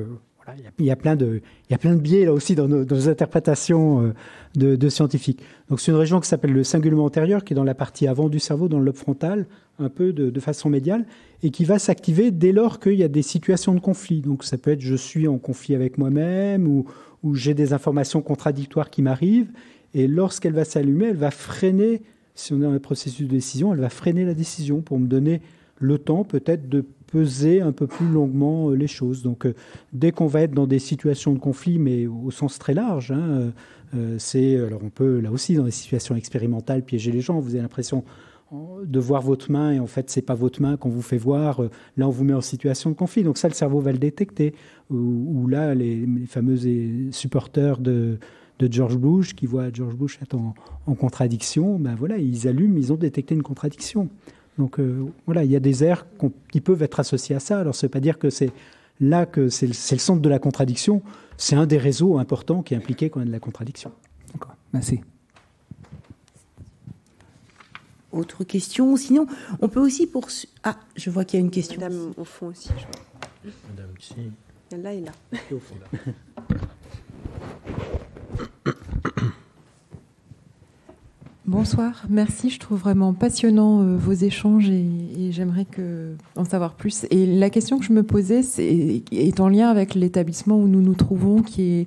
il y, a, plein de, il y a plein de biais là aussi dans nos, interprétations euh, de, scientifiques. Donc c'est une région qui s'appelle le singulement antérieur, qui est dans la partie avant du cerveau, dans le lobe frontal, un peu de, façon médiale, et qui va s'activer dès lors qu'il y a des situations de conflit. Donc ça peut être je suis en conflit avec moi-même ou, ou j'ai des informations contradictoires qui m'arrivent. Et lorsqu'elle va s'allumer, elle va freiner, si on est dans le processus de décision, elle va freiner la décision pour me donner le temps peut-être de peser un peu plus longuement euh, les choses. Donc, euh, dès qu'on va être dans des situations de conflit, mais au sens très large, hein, euh, c'est alors on peut là aussi dans des situations expérimentales piéger les gens. Vous avez l'impression de voir votre main et en fait c'est pas votre main qu'on vous fait voir. Là, on vous met en situation de conflit. Donc ça, le cerveau va le détecter. Ou, là, les, fameux supporters de George Bush qui voient George Bush être en, en contradiction, ben voilà, ils allument, ils ont détecté une contradiction. Donc euh, voilà, il y a des airs qui peuvent être associés à ça. Alors ça ne veut pas dire que c'est là que c'est le, centre de la contradiction. C'est un des réseaux importants qui est impliqué quand il y a de la contradiction. D'accord, merci. Autre question? Sinon, on peut aussi poursuivre. Ah, je vois qu'il y a une question. Madame au fond aussi. Je Madame ici. Là et là. au fond là. Bonsoir, merci. Je trouve vraiment passionnant euh, vos échanges et, j'aimerais en savoir plus. Et la question que je me posais est en lien avec l'établissement où nous nous trouvons, qui est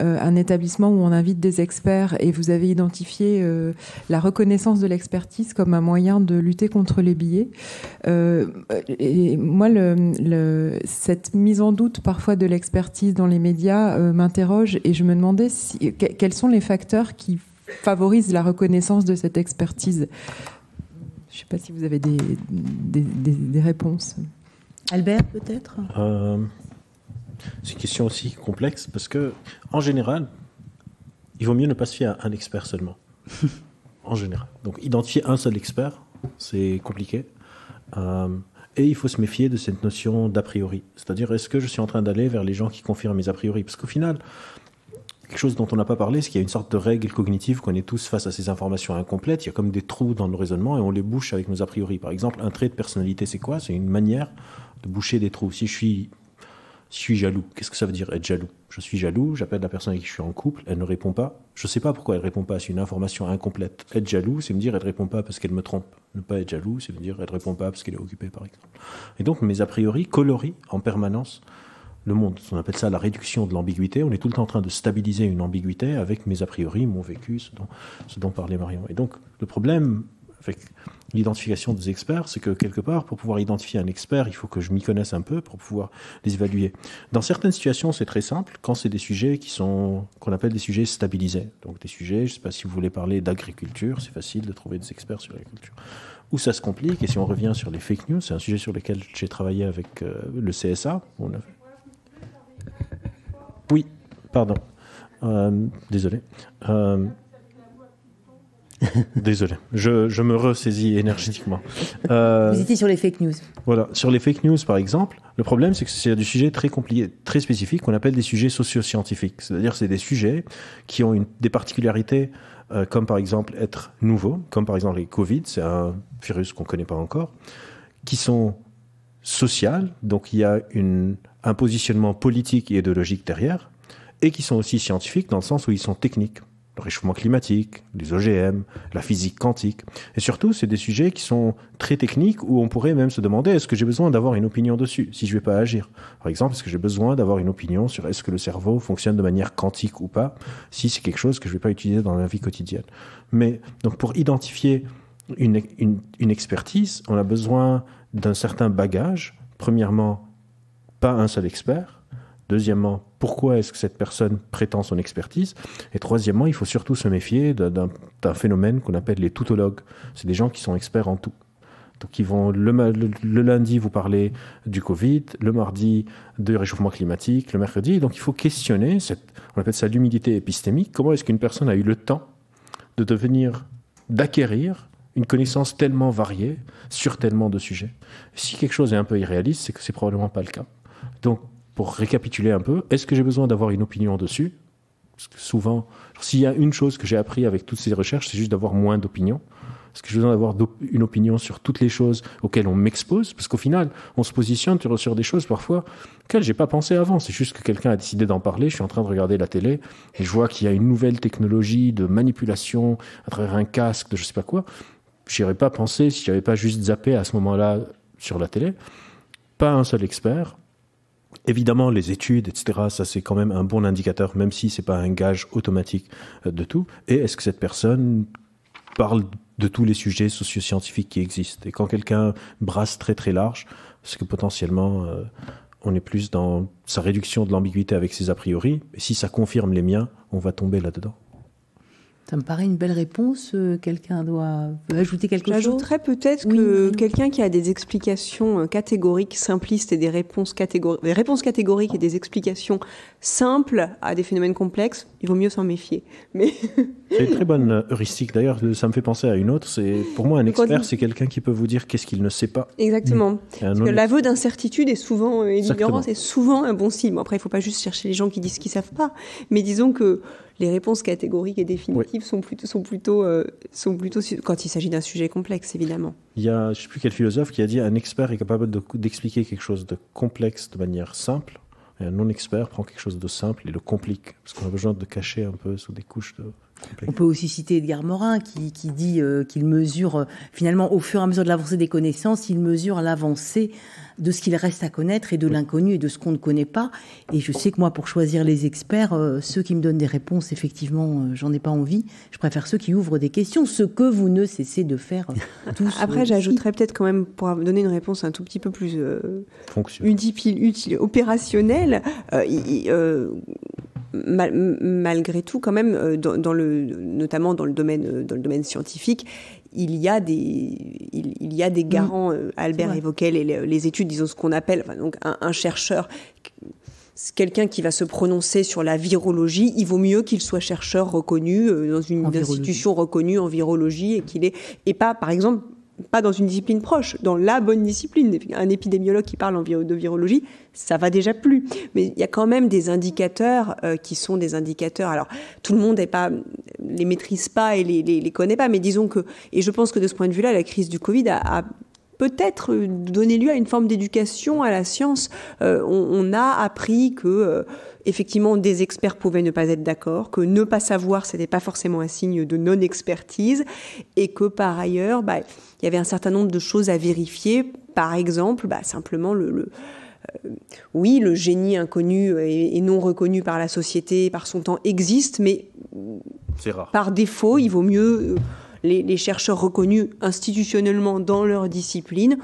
euh, un établissement où on invite des experts et vous avez identifié euh, la reconnaissance de l'expertise comme un moyen de lutter contre les billets. et moi, cette mise en doute parfois de l'expertise dans les médias m'interroge et je me demandais quels sont les facteurs qui favorise la reconnaissance de cette expertise. Je ne sais pas si vous avez des, des, réponses. Albert, peut-être? Euh, C'est une question aussi complexe parce que, en général, il vaut mieux ne pas se fier à un expert seulement. en général. Donc, identifier un seul expert, c'est compliqué. Euh, et il faut se méfier de cette notion d'a priori. C'est-à-dire, est-ce que je suis en train d'aller vers les gens qui confirment mes a priori? Parce qu'au final, quelque chose dont on n'a pas parlé, c'est qu'il y a une sorte de règle cognitive qu'on est tous face à ces informations incomplètes. Il y a comme des trous dans nos raisonnements et on les bouche avec nos a priori. Par exemple, un trait de personnalité, c'est quoi? C'est une manière de boucher des trous. Si je suis, jaloux, qu'est-ce que ça veut dire être jaloux? Je suis jaloux, j'appelle la personne avec qui je suis en couple, elle ne répond pas. Je ne sais pas pourquoi elle ne répond pas. C'est une information incomplète. Être jaloux, c'est me dire elle ne répond pas parce qu'elle me trompe. Ne pas être jaloux, c'est me dire elle ne répond pas parce qu'elle est occupée, par exemple. Et donc mes a priori colorient en permanence le monde. On appelle ça la réduction de l'ambiguïté. On est tout le temps en train de stabiliser une ambiguïté avec mes a priori, mon vécu, ce dont, parlait Marion. Et donc, le problème avec l'identification des experts, c'est que quelque part, pour pouvoir identifier un expert, il faut que je m'y connaisse un peu pour pouvoir les évaluer. Dans certaines situations, c'est très simple, quand c'est des sujets qui sont, qu'on appelle des sujets stabilisés. Donc des sujets, je ne sais pas si vous voulez parler d'agriculture, c'est facile de trouver des experts sur l'agriculture. Où ça se complique, et si on revient sur les fake news, c'est un sujet sur lequel j'ai travaillé avec euh, le CSA. Oui, pardon. Euh, désolé. Euh, désolé, je, me ressaisis énergétiquement. Euh, Vous étiez sur les fake news. Voilà, sur les fake news par exemple, le problème c'est que c'est des sujets très compliqués, très spécifiques qu'on appelle des sujets socio-scientifiques. C'est-à-dire c'est des sujets qui ont une, des particularités comme par exemple être nouveaux, comme par exemple les Covid, c'est un virus qu'on ne connaît pas encore, qui sont sociales, donc il y a un positionnement politique et idéologique derrière, et qui sont aussi scientifiques dans le sens où ils sont techniques. Le réchauffement climatique, les OGM, la physique quantique. Et surtout, c'est des sujets qui sont très techniques où on pourrait même se demander est-ce que j'ai besoin d'avoir une opinion dessus si je ne vais pas agir? Par exemple, est-ce que j'ai besoin d'avoir une opinion sur est-ce que le cerveau fonctionne de manière quantique ou pas si c'est quelque chose que je ne vais pas utiliser dans la vie quotidienne? Mais donc pour identifier une expertise, on a besoin d'un certain bagage. Premièrement, pas un seul expert. Deuxièmement, pourquoi est-ce que cette personne prétend son expertise? Et troisièmement, il faut surtout se méfier d'un phénomène qu'on appelle les toutologues. C'est des gens qui sont experts en tout. Donc ils vont le, lundi vous parler du Covid, le mardi du réchauffement climatique, le mercredi. Donc il faut questionner, cette, on appelle ça l'humidité épistémique. Comment est-ce qu'une personne a eu le temps de devenir d'acquérir une connaissance tellement variée sur tellement de sujets. Si quelque chose est un peu irréaliste, c'est que c'est probablement pas le cas. Donc, pour récapituler un peu, est-ce que j'ai besoin d'avoir une opinion dessus? Parce que souvent, s'il y a une chose que j'ai appris avec toutes ces recherches, c'est juste d'avoir moins d'opinions. Est-ce que j'ai besoin d'avoir une opinion sur toutes les choses auxquelles on m'expose? Parce qu'au final, on se positionne sur des choses parfois auxquelles j'ai pas pensé avant. C'est juste que quelqu'un a décidé d'en parler. Je suis en train de regarder la télé et je vois qu'il y a une nouvelle technologie de manipulation à travers un casque, de je sais pas quoi. J'y aurais pas pensé si j'avais pas juste zappé à ce moment-là sur la télé. Pas un seul expert. Évidemment, les études, etc., ça c'est quand même un bon indicateur, même si c'est pas un gage automatique euh, de tout. Et est-ce que cette personne parle de tous les sujets socioscientifiques qui existent? Et quand quelqu'un brasse très très large, c'est que potentiellement euh, on est plus dans sa réduction de l'ambiguïté avec ses a priori? Et si ça confirme les miens, on va tomber là-dedans. Ça me paraît une belle réponse. Euh, quelqu'un doit ajouter quelque chose J'ajouterais peut-être que quelqu'un qui a des explications euh, catégoriques, simplistes et des réponses, catégoriques, des réponses catégoriques et des explications simples à des phénomènes complexes, il vaut mieux s'en méfier. Mais c'est une très bonne heuristique. D'ailleurs, ça me fait penser à une autre. C'est pour moi un expert, c'est quelqu'un qui peut vous dire qu'est-ce qu'il ne sait pas. Exactement. Que l'aveu d'incertitude est souvent, et l'ignorance est souvent un bon signe. après, il ne faut pas juste chercher les gens qui disent qu'ils savent pas, mais disons que les réponses catégoriques et définitives sont plutôt, sont plutôt, euh, sont plutôt quand il s'agit d'un sujet complexe, évidemment. Il y a, je ne sais plus quel philosophe qui a dit un expert est capable d'expliquer quelque chose de complexe de manière simple, et un non-expert prend quelque chose de simple et le complique, parce qu'on a besoin de cacher un peu sous des couches de on peut aussi citer Edgar Morin qui, dit euh, qu'il mesure, euh, finalement, au fur et à mesure de l'avancée des connaissances, il mesure l'avancée de ce qu'il reste à connaître et de l'inconnu et de ce qu'on ne connaît pas. Et je sais que moi, pour choisir les experts, euh, ceux qui me donnent des réponses, effectivement, j'en ai pas envie. Je préfère ceux qui ouvrent des questions, ce que vous ne cessez de faire tous. Après, j'ajouterais peut-être quand même, pour donner une réponse un tout petit peu plus utile, utile, opérationnelle, malgré tout, quand même, euh, dans, le, notamment dans le domaine, euh, dans le domaine scientifique, il y a des, il, y a des garants. Euh, Albert évoquait les, les, études, disons ce qu'on appelle, enfin, donc un, chercheur quelqu'un qui va se prononcer sur la virologie, il vaut mieux qu'il soit chercheur reconnu dans une institution reconnue en virologie et qu'il est et pas par exemple pas dans une discipline proche, dans la bonne discipline. Un épidémiologue qui parle de virologie, ça va déjà plus. Mais il y a quand même des indicateurs euh, qui sont des indicateurs. Alors, tout le monde n'est pas, les maîtrise pas et les, les, connaît pas, mais disons que, et je pense que de ce point de vue-là, la crise du Covid a, peut-être donné lieu à une forme d'éducation à la science. Euh, on, a appris que euh, effectivement des experts pouvaient ne pas être d'accord, que ne pas savoir ce n'était pas forcément un signe de non-expertise, et que par ailleurs, bah, il y avait un certain nombre de choses à vérifier. Par exemple, bah, simplement le, euh, oui, le génie inconnu et, non reconnu par la société, par son temps, existe, mais par défaut, il vaut mieux euh, les, chercheurs reconnus institutionnellement dans leur discipline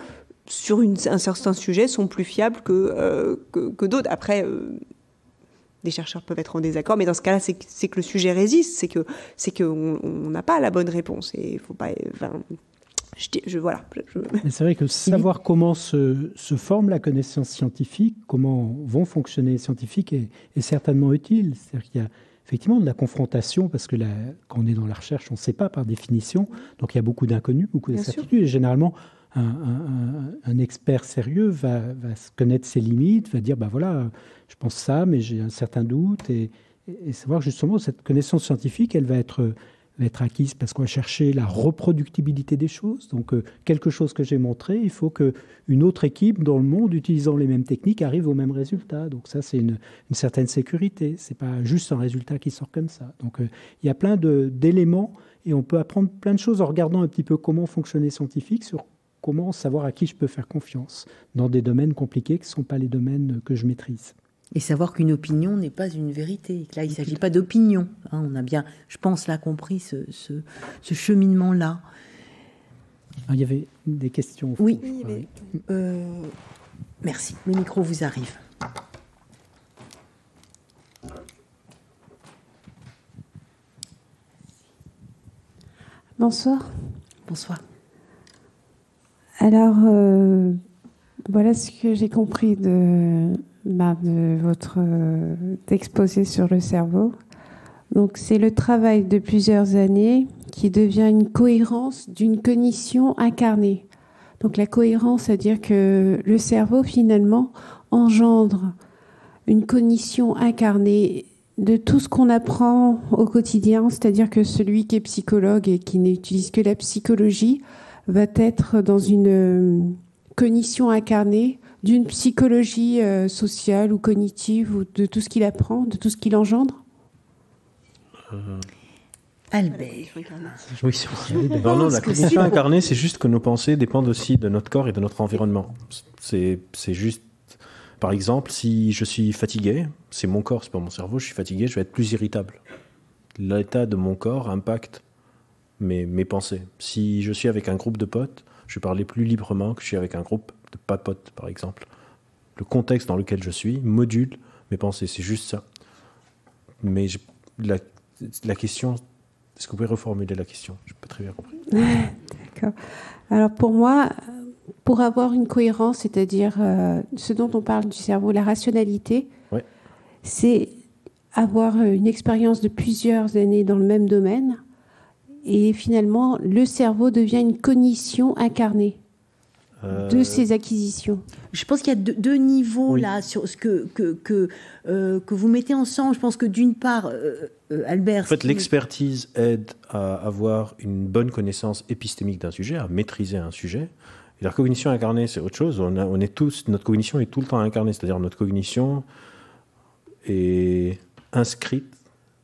sur un certain sujet sont plus fiables que, euh, que, d'autres. Après, des chercheurs peuvent être en désaccord, mais dans ce cas-là, c'est que le sujet résiste, c'est que c'est qu'on n'a pas la bonne réponse et il faut pas. Je, voilà. C'est vrai que savoir comment se, se, forme la connaissance scientifique, comment vont fonctionner les scientifiques est, certainement utile. C'est-à-dire qu'il y a effectivement de la confrontation, parce que quand on est dans la recherche, on ne sait pas par définition. Donc il y a beaucoup d'inconnus, beaucoup d'incertitudes. Et généralement, un, expert sérieux va, va, connaître ses limites, va dire, ben voilà, je pense ça, mais j'ai un certain doute. Et, et, savoir justement, cette connaissance scientifique, elle va être va être acquise parce qu'on va chercher la reproductibilité des choses. Donc, euh, quelque chose que j'ai montré, il faut qu'une autre équipe dans le monde, utilisant les mêmes techniques, arrive au même résultat. Donc, ça, c'est une, certaine sécurité. Ce n'est pas juste un résultat qui sort comme ça. Donc, euh, il y a plein d'éléments et on peut apprendre plein de choses en regardant un petit peu comment fonctionner les scientifiques sur comment savoir à qui je peux faire confiance dans des domaines compliqués qui ne sont pas les domaines que je maîtrise. Et savoir qu'une opinion n'est pas une vérité. là, il ne s'agit pas d'opinion. Hein. on a bien, je pense, là compris ce, cheminement-là. Ah, il y avait des questions. Oui. Euh, merci. Le micro vous arrive. Bonsoir. Bonsoir. Alors, euh, voilà ce que j'ai compris de, bah, de votre euh, exposé sur le cerveau. Donc c'est le travail de plusieurs années qui devient une cohérence d'une cognition incarnée. Donc la cohérence, c'est-à-dire que le cerveau finalement engendre une cognition incarnée de tout ce qu'on apprend au quotidien, c'est-à-dire que celui qui est psychologue et qui n'utilise que la psychologie va être dans une euh, cognition incarnée d'une psychologie euh, sociale ou cognitive ou de tout ce qu'il apprend, de tout ce qu'il engendre? Euh, Albert. Oui, non, non, la cognition incarnée, c'est juste que nos pensées dépendent aussi de notre corps et de notre environnement. C'est juste par exemple, si je suis fatigué, c'est mon corps, c'est pas mon cerveau, je suis fatigué, je vais être plus irritable. L'état de mon corps impacte mes, mes pensées. Si je suis avec un groupe de potes, je vais parler plus librement que je suis avec un groupe de pas potes, par exemple. Le contexte dans lequel je suis module mes pensées, c'est juste ça. Mais la, la, question, est-ce que vous pouvez reformuler la question? Je n'ai pas très bien compris. D'accord. Alors pour moi, pour avoir une cohérence, c'est-à-dire euh, ce dont on parle du cerveau, la rationalité, c'est avoir une expérience de plusieurs années dans le même domaine, et finalement, le cerveau devient une cognition incarnée de euh, ces acquisitions. Je pense qu'il y a deux, niveaux là sur ce que que que, euh, que, vous mettez ensemble. Je pense que d'une part, Albert. En fait, l'expertise aide à avoir une bonne connaissance épistémique d'un sujet, à maîtriser un sujet. Et la cognition incarnée, c'est autre chose. On, est tous, notre cognition est tout le temps incarnée, c'est-à-dire notre cognition est inscrite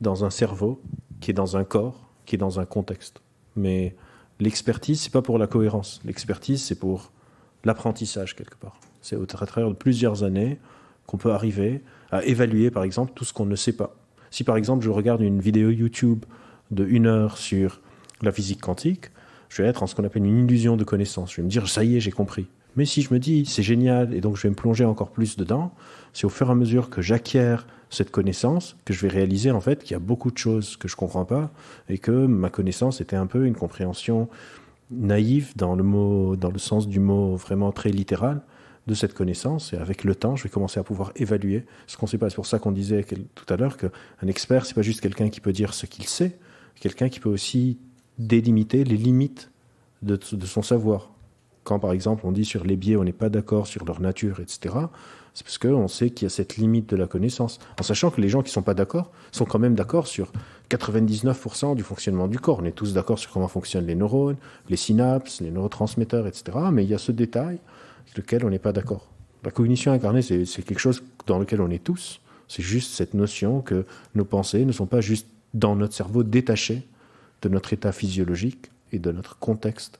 dans un cerveau qui est dans un corps, qui est dans un contexte. Mais l'expertise, c'est pas pour la cohérence. L'expertise, c'est pour l'apprentissage quelque part. C'est au travers de plusieurs années qu'on peut arriver à évaluer, par exemple, tout ce qu'on ne sait pas. Si par exemple je regarde une vidéo YouTube de une heure sur la physique quantique, je vais être en ce qu'on appelle une illusion de connaissance. Je vais me dire, ça y est, j'ai compris. Mais si je me dis, c'est génial, et donc je vais me plonger encore plus dedans, c'est au fur et à mesure que j'acquiers cette connaissance que je vais réaliser en fait qu'il y a beaucoup de choses que je ne comprends pas et que ma connaissance était un peu une compréhension naïve dans le mot, dans le sens du mot vraiment très littéral de cette connaissance. Et avec le temps, je vais commencer à pouvoir évaluer ce qu'on ne sait pas. C'est pour ça qu'on disait tout à l'heure qu'un expert, c'est pas juste quelqu'un qui peut dire ce qu'il sait, quelqu'un qui peut aussi délimiter les limites de, son savoir. Quand par exemple on dit sur les biais on n'est pas d'accord sur leur nature, etc., c'est parce qu'on sait qu'il y a cette limite de la connaissance. En sachant que les gens qui ne sont pas d'accord sont quand même d'accord sur 99% du fonctionnement du corps. On est tous d'accord sur comment fonctionnent les neurones, les synapses, les neurotransmetteurs, etc. Mais il y a ce détail sur lequel on n'est pas d'accord. La cognition incarnée, c'est quelque chose dans lequel on est tous. C'est juste cette notion que nos pensées ne sont pas juste dans notre cerveau détachées de notre état physiologique et de notre contexte.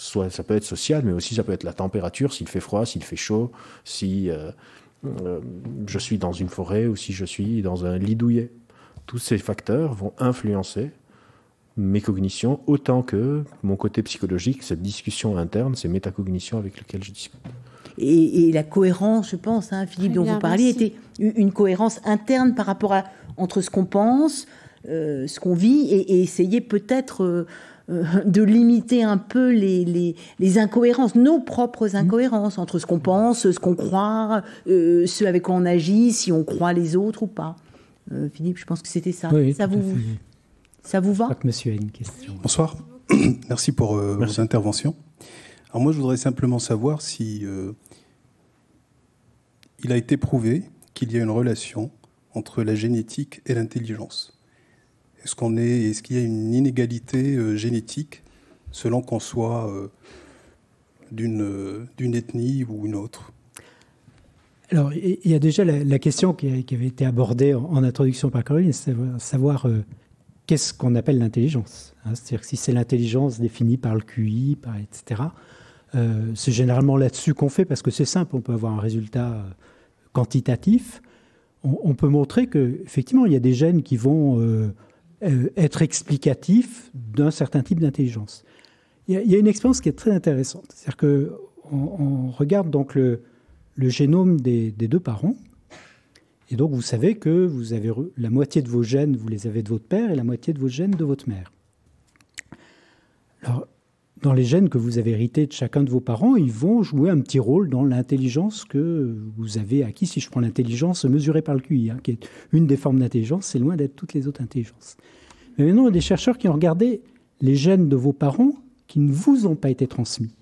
Soit ça peut être social, mais aussi ça peut être la température, s'il fait froid, s'il fait chaud, si euh, euh, je suis dans une forêt ou si je suis dans un lit douillet. Tous ces facteurs vont influencer mes cognitions autant que mon côté psychologique, cette discussion interne, ces métacognitions avec lesquelles je discute. Et, la cohérence, je pense, hein, Philippe, dont vous parliez, était une cohérence interne par rapport à entre ce qu'on pense, euh, ce qu'on vit et, essayer peut-être de limiter un peu les, les, incohérences, nos propres incohérences entre ce qu'on pense, ce qu'on croit, ce avec quoi on agit, si on croit les autres ou pas. Philippe, je pense que c'était ça. ça, vous, ça vous va? Que monsieur a une question. Bonsoir. Merci pour vos interventions. Alors moi, je voudrais simplement savoir si il a été prouvé qu'il y a une relation entre la génétique et l'intelligence. Est-ce qu'on est, est-ce qu'il y a une inégalité euh, génétique selon qu'on soit euh, d'une euh, d'une ethnie ou une autre? Alors, il y a déjà la, question qui, avait été abordée en, introduction par Corinne, c'est savoir, qu'est-ce qu'on appelle l'intelligence. Hein? C'est-à-dire si c'est l'intelligence définie par le QI, par etc. c'est généralement là-dessus qu'on fait parce que c'est simple, on peut avoir un résultat quantitatif. On, peut montrer que effectivement il y a des gènes qui vont être explicatif d'un certain type d'intelligence. Il, y a une expérience qui est très intéressante. C'est-à-dire qu'on on regarde donc le, génome des, deux parents. Et donc vous savez que vous avez la moitié de vos gènes, vous les avez de votre père, et la moitié de vos gènes de votre mère. Alors, dans les gènes que vous avez hérités de chacun de vos parents, ils vont jouer un petit rôle dans l'intelligence que vous avez acquis. Si je prends l'intelligence mesurée par le QI, hein, qui est une des formes d'intelligence, c'est loin d'être toutes les autres intelligences. Mais maintenant, il y a des chercheurs qui ont regardé les gènes de vos parents qui ne vous ont pas été transmis.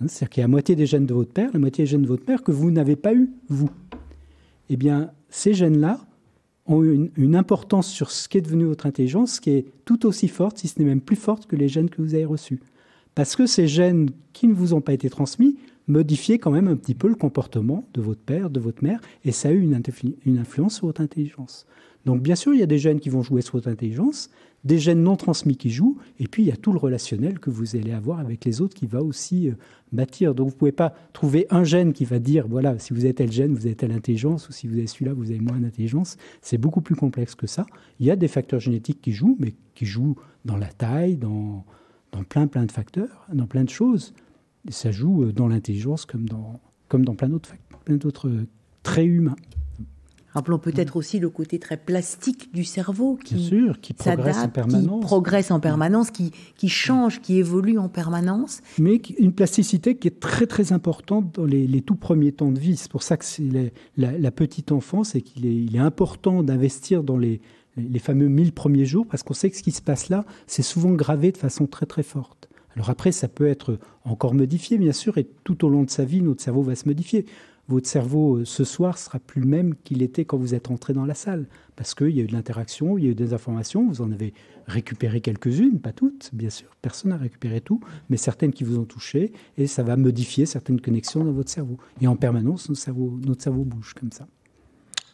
Hein, c'est-à-dire qu'il y a la moitié des gènes de votre père, la moitié des gènes de votre mère que vous n'avez pas eu, vous. Eh bien, ces gènes-là ont une, une, importance sur ce qui est devenu votre intelligence qui est tout aussi forte, si ce n'est même plus forte que les gènes que vous avez reçus. Parce que ces gènes qui ne vous ont pas été transmis modifiaient quand même un petit peu le comportement de votre père, de votre mère, et ça a eu une, une influence sur votre intelligence. Donc bien sûr, il y a des gènes qui vont jouer sur votre intelligence, des gènes non transmis qui jouent, et puis il y a tout le relationnel que vous allez avoir avec les autres qui va aussi euh, bâtir. Donc vous ne pouvez pas trouver un gène qui va dire, voilà, si vous êtes tel gène, vous avez telle intelligence, ou si vous avez celui-là, vous avez moins d'intelligence. C'est beaucoup plus complexe que ça. Il y a des facteurs génétiques qui jouent, mais qui jouent dans la taille, dans, dans plein, plein de facteurs, dans plein de choses. Et ça joue euh, dans l'intelligence comme dans, comme dans plein d'autres euh, traits humains. Rappelons peut-être aussi le côté très plastique du cerveau qui, sûr, qui progresse en permanence, qui progresse en permanence, qui, qui change, qui évolue en permanence. Mais une plasticité qui est très très importante dans les, les tout premiers temps de vie. C'est pour ça que c'est la, la, petite enfance et qu'il est, il est important d'investir dans les, les fameux 1000 premiers jours parce qu'on sait que ce qui se passe là, c'est souvent gravé de façon très très forte. Alors après, ça peut être encore modifié, bien sûr, et tout au long de sa vie, notre cerveau va se modifier votre cerveau euh, ce soir sera plus le même qu'il était quand vous êtes entré dans la salle, parce qu'il y a eu de l'interaction, il y a eu des informations, vous en avez récupéré quelques-unes, pas toutes, bien sûr, personne n'a récupéré tout, mais certaines qui vous ont touché, et ça va modifier certaines connexions dans votre cerveau. Et en permanence, notre cerveau, notre cerveau bouge comme ça.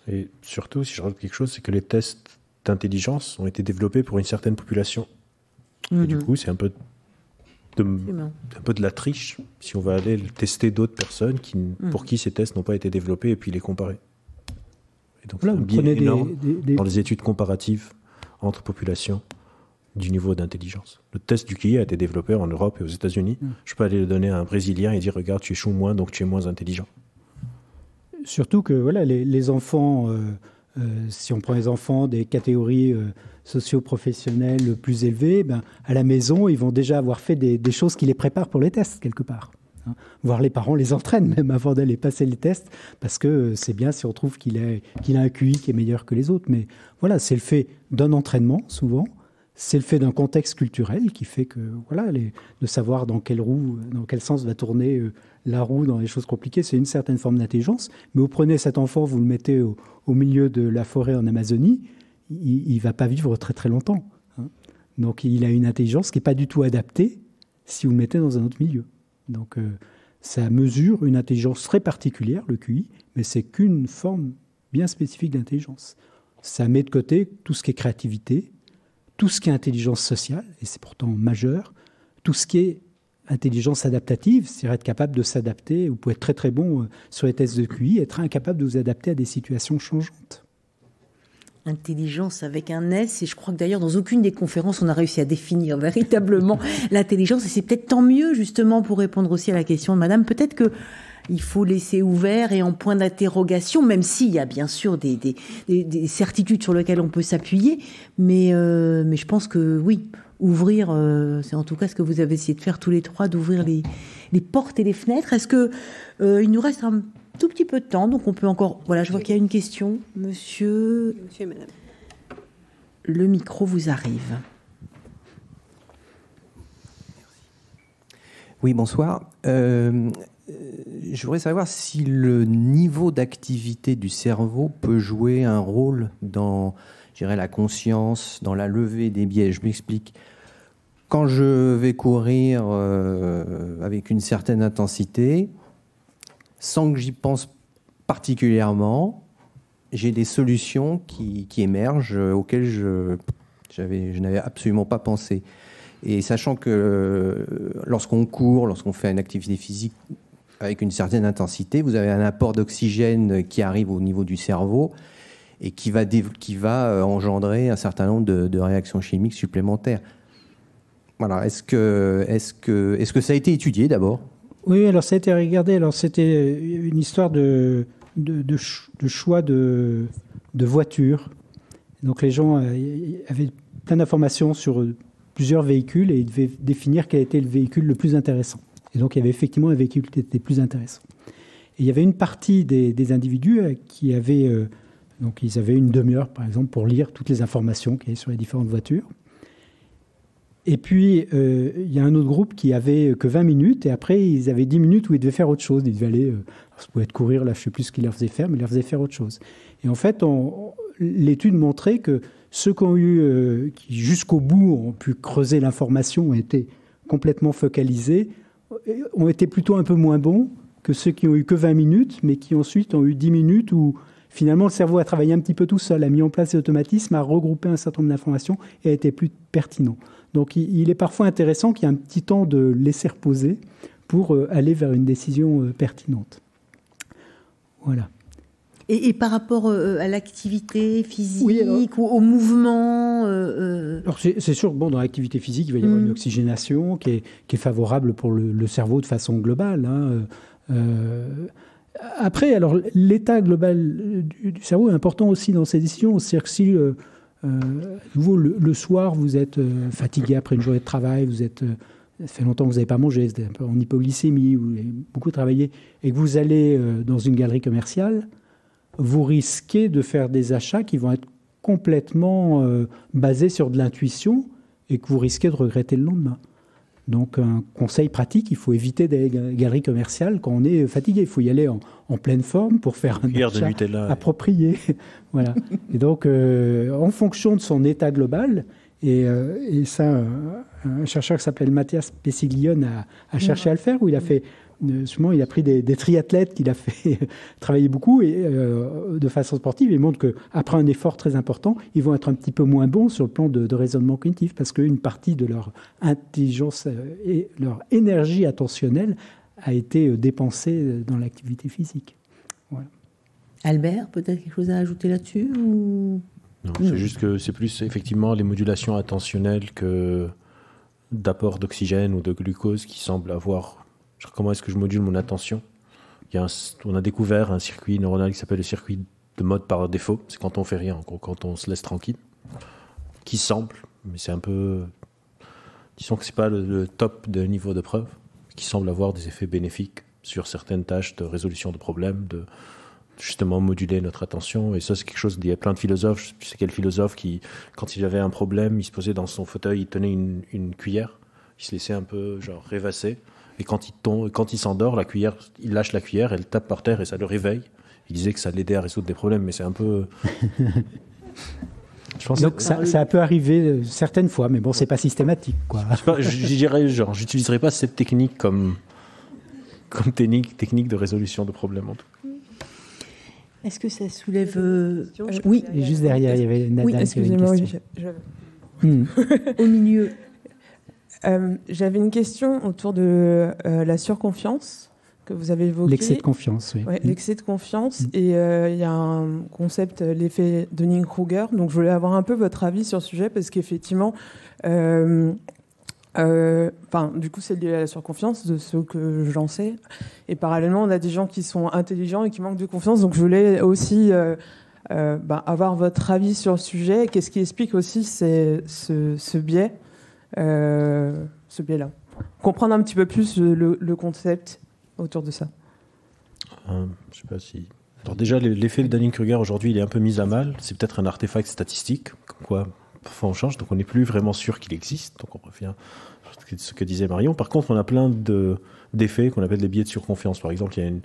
Et surtout, si je rajoute quelque chose, c'est que les tests d'intelligence ont été développés pour une certaine population. Et du mhm. coup, c'est un peu un peu de la triche si on va aller tester d'autres personnes qui, mm. pour qui ces tests n'ont pas été développés et puis les comparer. Et donc, là, vous prenez des, dans les études comparatives entre populations du niveau d'intelligence. Le test du QI a été développé en Europe et aux États-Unis. Mm. Je peux aller le donner à un Brésilien et dire regarde, tu échoues moins, donc tu es moins intelligent. Surtout que voilà, les, enfants, euh, euh, si on prend les enfants des catégories euh, socio-professionnels plus élevés, ben, à la maison, ils vont déjà avoir fait des, choses qui les préparent pour les tests, quelque part. Hein. Voire les parents les entraînent même avant d'aller passer les tests, parce que c'est bien si on trouve qu'il a un QI qui est meilleur que les autres. Mais voilà, c'est le fait d'un entraînement, souvent. C'est le fait d'un contexte culturel qui fait que, voilà, de savoir dans quelle roue, dans quel sens va tourner euh, la roue dans les choses compliquées, c'est une certaine forme d'intelligence. Mais vous prenez cet enfant, vous le mettez au milieu de la forêt en Amazonie, il ne va pas vivre très très longtemps. Hein. Donc il a une intelligence qui n'est pas du tout adaptée si vous le mettez dans un autre milieu. Donc euh, ça mesure une intelligence très particulière, le QI, mais c'est qu'une forme bien spécifique d'intelligence. Ça met de côté tout ce qui est créativité, tout ce qui est intelligence sociale, et c'est pourtant majeur, tout ce qui est intelligence adaptative, c'est-à-dire être capable de s'adapter. Vous pouvez être très très bon euh, sur les tests de QI, être incapable de vous adapter à des situations changeantes intelligence avec un S. Et je crois que d'ailleurs, dans aucune des conférences, on a réussi à définir véritablement l'intelligence. Et c'est peut-être tant mieux, justement, pour répondre aussi à la question de madame. Peut-être que il faut laisser ouvert et en point d'interrogation, même s'il y a bien sûr des, des, certitudes sur lesquelles on peut s'appuyer. Mais, euh, mais je pense que oui, ouvrir, euh, c'est en tout cas ce que vous avez essayé de faire tous les trois, d'ouvrir les, les portes et les fenêtres. Est-ce que euh, il nous reste un tout petit peu de temps, donc on peut encore. Voilà, je vois qu'il y a une question. Monsieur. Monsieur et madame. Le micro vous arrive. Oui, bonsoir. Euh, je voudrais savoir si le niveau d'activité du cerveau peut jouer un rôle dans, la conscience, dans la levée des biais. Je m'explique. Quand je vais courir euh, avec une certaine intensité, sans que j'y pense particulièrement, j'ai des solutions qui, émergent euh, auxquelles je, n'avais absolument pas pensé. Et sachant que euh, lorsqu'on court, lorsqu'on fait une activité physique avec une certaine intensité, vous avez un apport d'oxygène qui arrive au niveau du cerveau et qui va, euh, engendrer un certain nombre de, réactions chimiques supplémentaires. Voilà. Est -ce que ça a été étudié d'abord? Oui, alors ça a été regardé. Alors c'était une histoire de, choix de, de voitures. Donc les gens euh, avaient plein d'informations sur plusieurs véhicules et il devait définir quel était le véhicule le plus intéressant. Et donc il y avait effectivement un véhicule qui était plus intéressant. Et il y avait une partie des, individus euh, qui avaient, euh, donc ils avaient une demi-heure par exemple pour lire toutes les informations qu'il y avait sur les différentes voitures. Et puis, euh, il y a un autre groupe qui avait que 20 minutes, et après, ils avaient 10 minutes où ils devaient faire autre chose. Ils devaient aller, ça pouvait être courir, là, je ne sais plus ce qu'ils leur faisaient faire, mais ils leur faisaient faire autre chose. Et en fait, l'étude montrait que ceux qui ont eu, qui jusqu'au bout ont pu creuser l'information, ont été complètement focalisés, ont été plutôt un peu moins bons que ceux qui ont eu que 20 minutes, mais qui ensuite ont eu 10 minutes où finalement le cerveau a travaillé un petit peu tout seul, a mis en place des automatismes, a regroupé un certain nombre d'informations et a été plus pertinent. Donc il est parfois intéressant qu'il y ait un petit temps de laisser reposer pour euh, aller vers une décision euh, pertinente. Voilà. Et, par rapport euh, à l'activité physique ou au mouvement euh, euh, c'est sûr, bon, dans l'activité physique, il va y avoir une mm. oxygénation qui est, qui est, favorable pour le, cerveau de façon globale. Hein. Après, alors l'état global du, cerveau est important aussi dans ces décisions. C'est-à-dire que si, nouveau, le, soir, vous êtes fatigué après une journée de travail, vous êtes ça fait longtemps que vous n'avez pas mangé, vous êtes un peu en hypoglycémie, vous avez beaucoup travaillé, et que vous allez dans une galerie commerciale, vous risquez de faire des achats qui vont être complètement euh, basés sur de l'intuition et que vous risquez de regretter le lendemain. Donc un conseil pratique, il faut éviter des galeries commerciales quand on est fatigué. Il faut y aller en, pleine forme pour faire un achat approprié. voilà. Et donc euh, en fonction de son état global, et, euh, ça, un chercheur qui s'appelle Mathias Pessiglione a, a, cherché à le faire, où il a fait Justement, il a pris des, triathlètes qu'il a fait travailler beaucoup et, euh, de façon sportive. Il montre qu'après un effort très important, ils vont être un petit peu moins bons sur le plan de, raisonnement cognitif parce qu'une partie de leur intelligence euh, et leur énergie attentionnelle a été euh, dépensée dans l'activité physique. Albert, peut-être quelque chose à ajouter là-dessus ou... Non, c'est juste que c'est plus effectivement les modulations attentionnelles que d'apport d'oxygène ou de glucose qui semblent avoir comment est-ce que je module mon attention? On a découvert un circuit neuronal qui s'appelle le circuit de mode par défaut. C'est quand on fait rien, quand on se laisse tranquille. Qui semble, mais c'est un peu. Disons que c'est pas le, top de niveau de preuve, qui semble avoir des effets bénéfiques sur certaines tâches de résolution de problèmes, de justement moduler notre attention. Et ça, c'est quelque chose. Il y a plein de philosophes. Je sais quel philosophe qui, quand il avait un problème, il se posait dans son fauteuil, il tenait une, une cuillère, il se laissait un peu genre rêvasser et quand il tombe, quand il s'endort, la cuillère, il lâche la cuillère, elle tape par terre et ça le réveille. Il disait que ça l'aidait à résoudre des problèmes, mais c'est un peu. Je pense Donc ça, ça, peut arriver euh, certaines fois, mais bon, c'est pas systématique, quoi. Je dirais, genre, j'utiliserai pas cette technique comme comme technique, technique de résolution de problèmes en tout. Est-ce que ça soulève euh, Oui, juste derrière, il y avait Nadal. Oui, excusez-moi, hmm. Au milieu. Euh, j'avais une question autour de euh, la surconfiance que vous avez évoqué. L'excès de confiance, oui. Ouais, L'excès de confiance. Mm. Et euh, il y a un concept, l'effet Dunning-Kruger. Donc je voulais avoir un peu votre avis sur ce sujet parce qu'effectivement, enfin, du coup, c'est lié à la surconfiance de ce que j'en sais. Et parallèlement, on a des gens qui sont intelligents et qui manquent de confiance. Donc je voulais aussi ben, avoir votre avis sur le sujet. Qu'est-ce qui explique aussi ce, ce biais? Ce biais-là. Comprendre un petit peu plus le, concept autour de ça. Euh, je sais pas si. Alors déjà, l'effet de Dunning-Kruger aujourd'hui, il est un peu mis à mal. C'est peut-être un artefact statistique, comme quoi parfois on change, donc on n'est plus vraiment sûr qu'il existe. Donc on revient à ce que disait Marion. Par contre, on a plein d'effets qu'on appelle des biais de surconfiance. Par exemple, il y a une,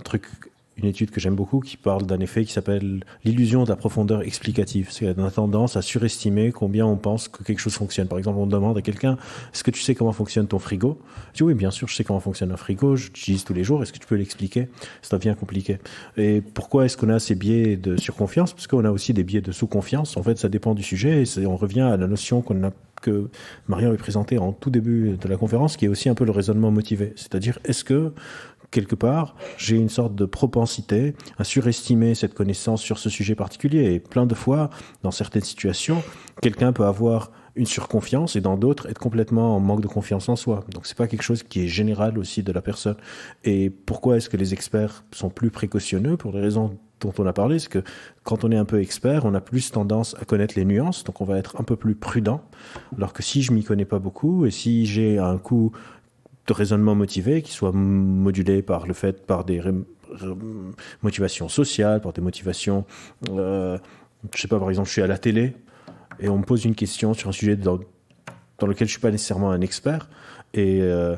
un truc une étude que j'aime beaucoup qui parle d'un effet qui s'appelle l'illusion de la profondeur explicative. C'est qu'on a tendance à surestimer combien on pense que quelque chose fonctionne. Par exemple, on demande à quelqu'un Est-ce que tu sais comment fonctionne ton frigo? Je dis Oui, bien sûr, je sais comment fonctionne un frigo, je l'utilise tous les jours. Est-ce que tu peux l'expliquer? Ça devient compliqué. Et pourquoi est-ce qu'on a ces biais de surconfiance? Parce qu'on a aussi des biais de sous-confiance. En fait, ça dépend du sujet et on revient à la notion qu'on a que Marion avait présentée en tout début de la conférence, qui est aussi un peu le raisonnement motivé. C'est-à-dire, est-ce que quelque part, j'ai une sorte de propensité à surestimer cette connaissance sur ce sujet particulier. Et plein de fois, dans certaines situations, quelqu'un peut avoir une surconfiance et dans d'autres être complètement en manque de confiance en soi. Donc c'est pas quelque chose qui est général aussi de la personne. Et pourquoi est-ce que les experts sont plus précautionneux? Pour des raisons dont on a parlé, c'est que quand on est un peu expert, on a plus tendance à connaître les nuances, donc on va être un peu plus prudent. Alors que si je m'y connais pas beaucoup et si j'ai un coup de raisonnement motivé qui soit modulé par le fait, par des motivations sociales, par des motivations, euh, je sais pas, par exemple, je suis à la télé et on me pose une question sur un sujet dans, dans lequel je suis pas nécessairement un expert et euh,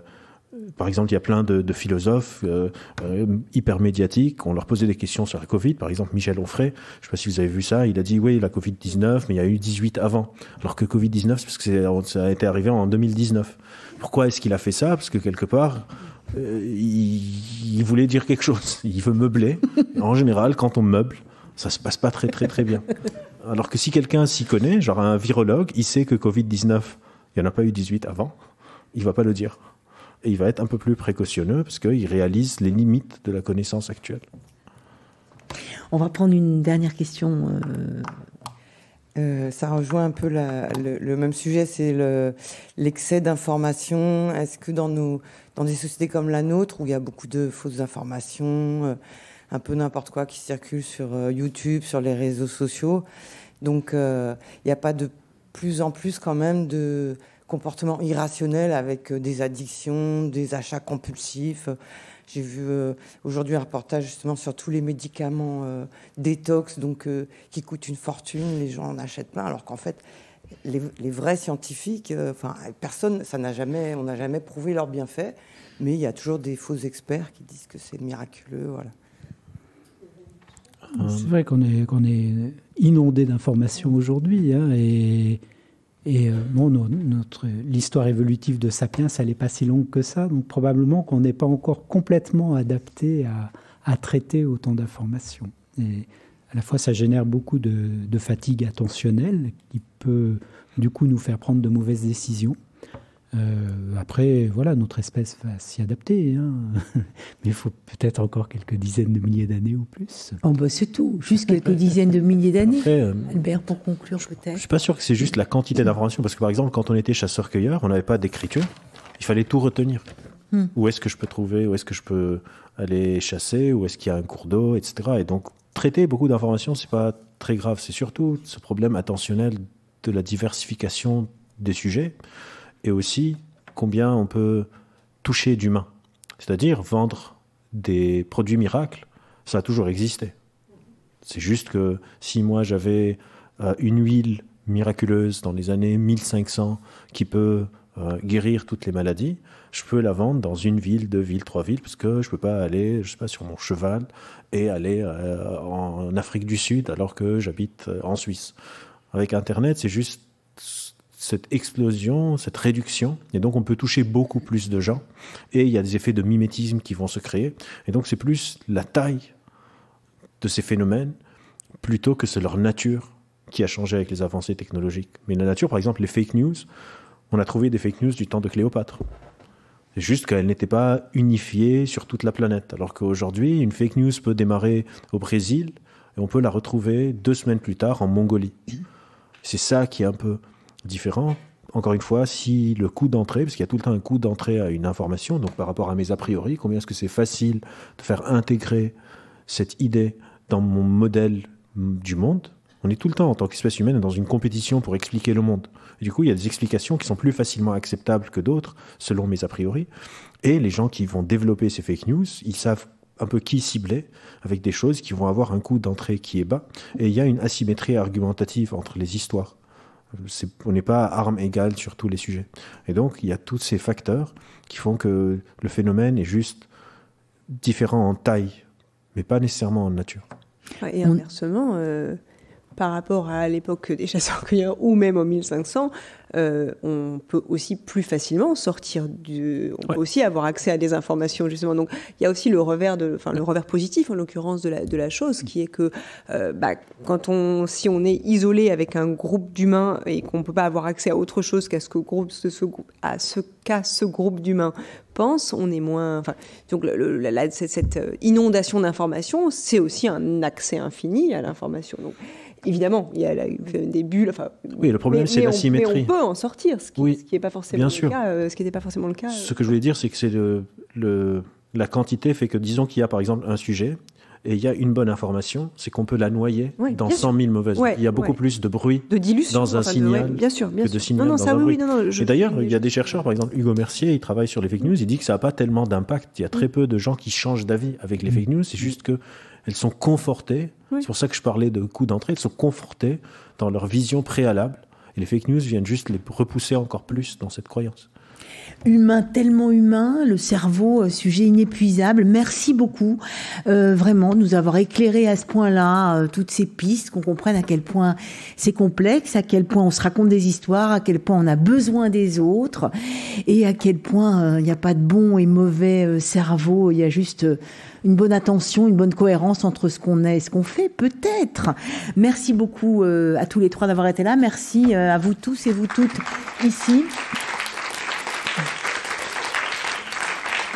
par exemple, il y a plein de, philosophes euh, euh, hyper médiatiques. On leur posait des questions sur la Covid. Par exemple, Michel Onfray, je ne sais pas si vous avez vu ça, il a dit oui, la Covid-19, mais il y a eu 18 avant. Alors que Covid-19, c'est parce que ça a été arrivé en 2019. Pourquoi est-ce qu'il a fait ça? Parce que quelque part, euh, il, voulait dire quelque chose. Il veut meubler. en général, quand on meuble, ça se passe pas très très très bien. Alors que si quelqu'un s'y connaît, genre un virologue, il sait que Covid-19, il n'y en a pas eu 18 avant, il va pas le dire et il va être un peu plus précautionneux parce qu'il réalise les limites de la connaissance actuelle. On va prendre une dernière question. Euh, euh, ça rejoint un peu le, même sujet, c'est l'excès d'informations. Est-ce que dans, nos, dans des sociétés comme la nôtre, où il y a beaucoup de fausses informations, euh, un peu n'importe quoi qui circule sur YouTube, sur les réseaux sociaux, donc il n'y a pas de plus en plus quand même de comportements irrationnels avec euh, des addictions, des achats compulsifs. J'ai vu euh, aujourd'hui un reportage justement sur tous les médicaments euh, détox, donc qui coûtent une fortune. Les gens en achètent plein, alors qu'en fait, les, vrais scientifiques, enfin personne, ça n'a jamais, on n'a jamais prouvé leur bienfait, mais il y a toujours des faux experts qui disent que c'est miraculeux, voilà. C'est vrai qu'on est, qu'on est inondé d'informations aujourd'hui, hein, et et euh, bon, notre, l'histoire évolutive de Sapiens, elle n'est pas si longue que ça, donc probablement qu'on n'est pas encore complètement adapté à, traiter autant d'informations. Et à la fois, ça génère beaucoup de, fatigue attentionnelle qui peut du coup nous faire prendre de mauvaises décisions. Euh, après, voilà, notre espèce va s'y adapter, hein. mais il faut peut-être encore quelques dizaines de milliers d'années ou plus. Oh bah c'est tout, juste quelques dizaines de milliers d'années. Euh, Albert, pour conclure peut-être. Je suis pas sûr que c'est juste la quantité d'informations, parce que par exemple, quand on était chasseur-cueilleur, on n'avait pas d'écriture, il fallait tout retenir. Hmm. Où est-ce que je peux trouver, où est-ce que je peux aller chasser, où est-ce qu'il y a un cours d'eau, etc. Et donc, traiter beaucoup d'informations, c'est pas très grave. C'est surtout ce problème attentionnel de la diversification des sujets et aussi combien on peut toucher d'humain. C'est-à-dire vendre des produits miracles, ça a toujours existé. C'est juste que si moi j'avais euh, une huile miraculeuse dans les années 1500 qui peut euh, guérir toutes les maladies, je peux la vendre dans une ville, deux villes, trois villes, parce que je ne peux pas aller, je sais pas, sur mon cheval et aller euh, en Afrique du Sud alors que j'habite en Suisse. Avec Internet, c'est juste cette explosion, cette réduction, et donc on peut toucher beaucoup plus de gens, et il y a des effets de mimétisme qui vont se créer, et donc c'est plus la taille de ces phénomènes plutôt que c'est leur nature qui a changé avec les avancées technologiques. Mais la nature, par exemple, les fake news, on a trouvé des fake news du temps de Cléopâtre. C'est juste qu'elles n'étaient pas unifiées sur toute la planète, alors qu'aujourd'hui, une fake news peut démarrer au Brésil, et on peut la retrouver deux semaines plus tard en Mongolie. C'est ça qui est un peu différent. Encore une fois, si le coût d'entrée, parce qu'il y a tout le temps un coût d'entrée à une information, donc par rapport à mes a priori, combien est-ce que c'est facile de faire intégrer cette idée dans mon modèle du monde? On est tout le temps, en tant qu'espèce humaine, dans une compétition pour expliquer le monde. du coup, il y a des explications qui sont plus facilement acceptables que d'autres, selon mes a priori. Et les gens qui vont développer ces fake news, ils savent un peu qui cibler avec des choses qui vont avoir un coût d'entrée qui est bas. Et il y a une asymétrie argumentative entre les histoires on n'est pas à armes égales sur tous les sujets. Et donc, il y a tous ces facteurs qui font que le phénomène est juste différent en taille, mais pas nécessairement en nature. Et inversement, euh, par rapport à l'époque des chasseurs-cueilleurs ou même au 1500, euh, on peut aussi plus facilement sortir du. On peut aussi avoir accès à des informations justement. Donc il y a aussi le revers de, enfin le revers positif en l'occurrence de la de la chose, qui est que euh, bah, quand on, si on est isolé avec un groupe d'humains et qu'on peut pas avoir accès à autre chose qu'à ce que groupe, ce, à ce qu'à ce groupe d'humains pense, on est moins. Enfin, donc cette inondation d'informations, c'est aussi un accès infini à l'information. Donc Évidemment, il y a des bulles. Enfin, oui, le problème, c'est l'asymétrie. Mais on peut en sortir, ce qui n'est pas forcément le cas. Euh, ce qui n'était pas forcément le cas. Ce que je voulais dire, c'est que c'est le, la quantité fait que, disons qu'il y a par exemple un sujet, et il y a une bonne information, c'est qu'on peut la noyer Ouais, dans bien 100 000 mauvaises. Ouais, il y a beaucoup ouais. plus de bruit De dilution, dans un enfin, signal ouais, bien sûr, bien que de signal Non, non, dans ça, un oui, bruit. non, je- et d'ailleurs, il y a des chercheurs, par exemple Hugo Mercier, il travaille sur les fake news, il dit que ça n'a pas tellement d'impact. Il y a très peu de gens qui changent d'avis avec les fake news, c'est juste que elles sont confortées. C'est pour ça que je parlais de coup d'entrée. Elles sont confortées dans leur vision préalable. Et les fake news viennent juste les repousser encore plus dans cette croyance. Humain, tellement humain, le cerveau, euh, sujet inépuisable. Merci beaucoup, euh, vraiment, de nous avoir éclairé à ce point-là euh, toutes ces pistes, qu'on comprenne à quel point c'est complexe, à quel point on se raconte des histoires, à quel point on a besoin des autres, et à quel point il n'y a pas de bon et mauvais cerveau, il y a juste une bonne attention, une bonne cohérence entre ce qu'on est et ce qu'on fait, peut-être. Merci beaucoup à tous les trois d'avoir été là. Merci à vous tous et vous toutes ici.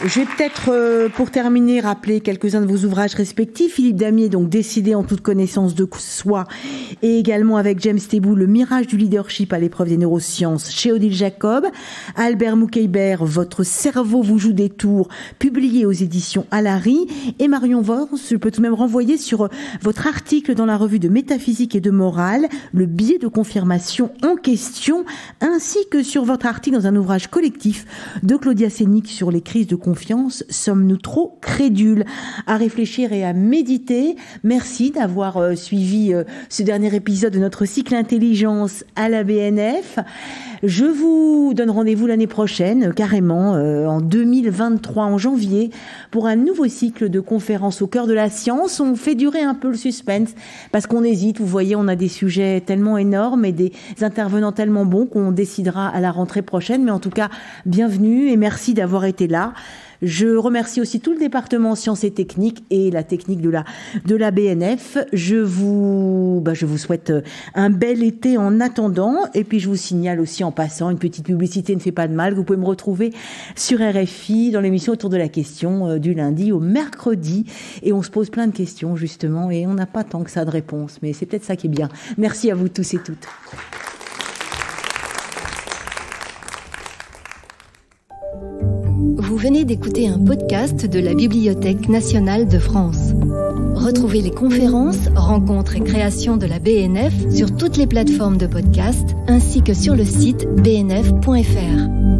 Je vais peut-être, euh, pour terminer, rappeler quelques-uns de vos ouvrages respectifs. Philippe Damier, donc décidé en toute connaissance de soi, et également avec James Tebou, Le mirage du leadership à l'épreuve des neurosciences chez Odile Jacob. Albert Moukeiber, Votre cerveau vous joue des tours, publié aux éditions Alary. Et Marion Vors, je peux tout de même renvoyer sur euh, votre article dans la revue de métaphysique et de morale, Le biais de confirmation en question, ainsi que sur votre article dans un ouvrage collectif de Claudia Sénic sur les crises de confiance. Sommes-nous trop crédules À réfléchir et à méditer. Merci d'avoir euh, suivi euh, ce dernier épisode de notre cycle intelligence à la BNF. Je vous donne rendez-vous l'année prochaine, carrément, euh, en 2023, en janvier, pour un nouveau cycle de conférences au cœur de la science. On fait durer un peu le suspense parce qu'on hésite. Vous voyez, on a des sujets tellement énormes et des intervenants tellement bons qu'on décidera à la rentrée prochaine. Mais en tout cas, bienvenue et merci d'avoir été là. Je remercie aussi tout le département sciences et techniques et la technique de la, de la BNF. Je vous, bah, je vous souhaite euh, un bel été en attendant. Et puis, je vous signale aussi en passant, une petite publicité ne fait pas de mal. Vous pouvez me retrouver sur RFI dans l'émission autour de la question euh, du lundi au mercredi. Et on se pose plein de questions, justement, et on n'a pas tant que ça de réponses. Mais c'est peut-être ça qui est bien. Merci à vous tous et toutes. Vous venez d'écouter un podcast de la Bibliothèque nationale de France. Retrouvez les conférences, rencontres et créations de la BNF sur toutes les plateformes de podcast ainsi que sur le site bnf.fr.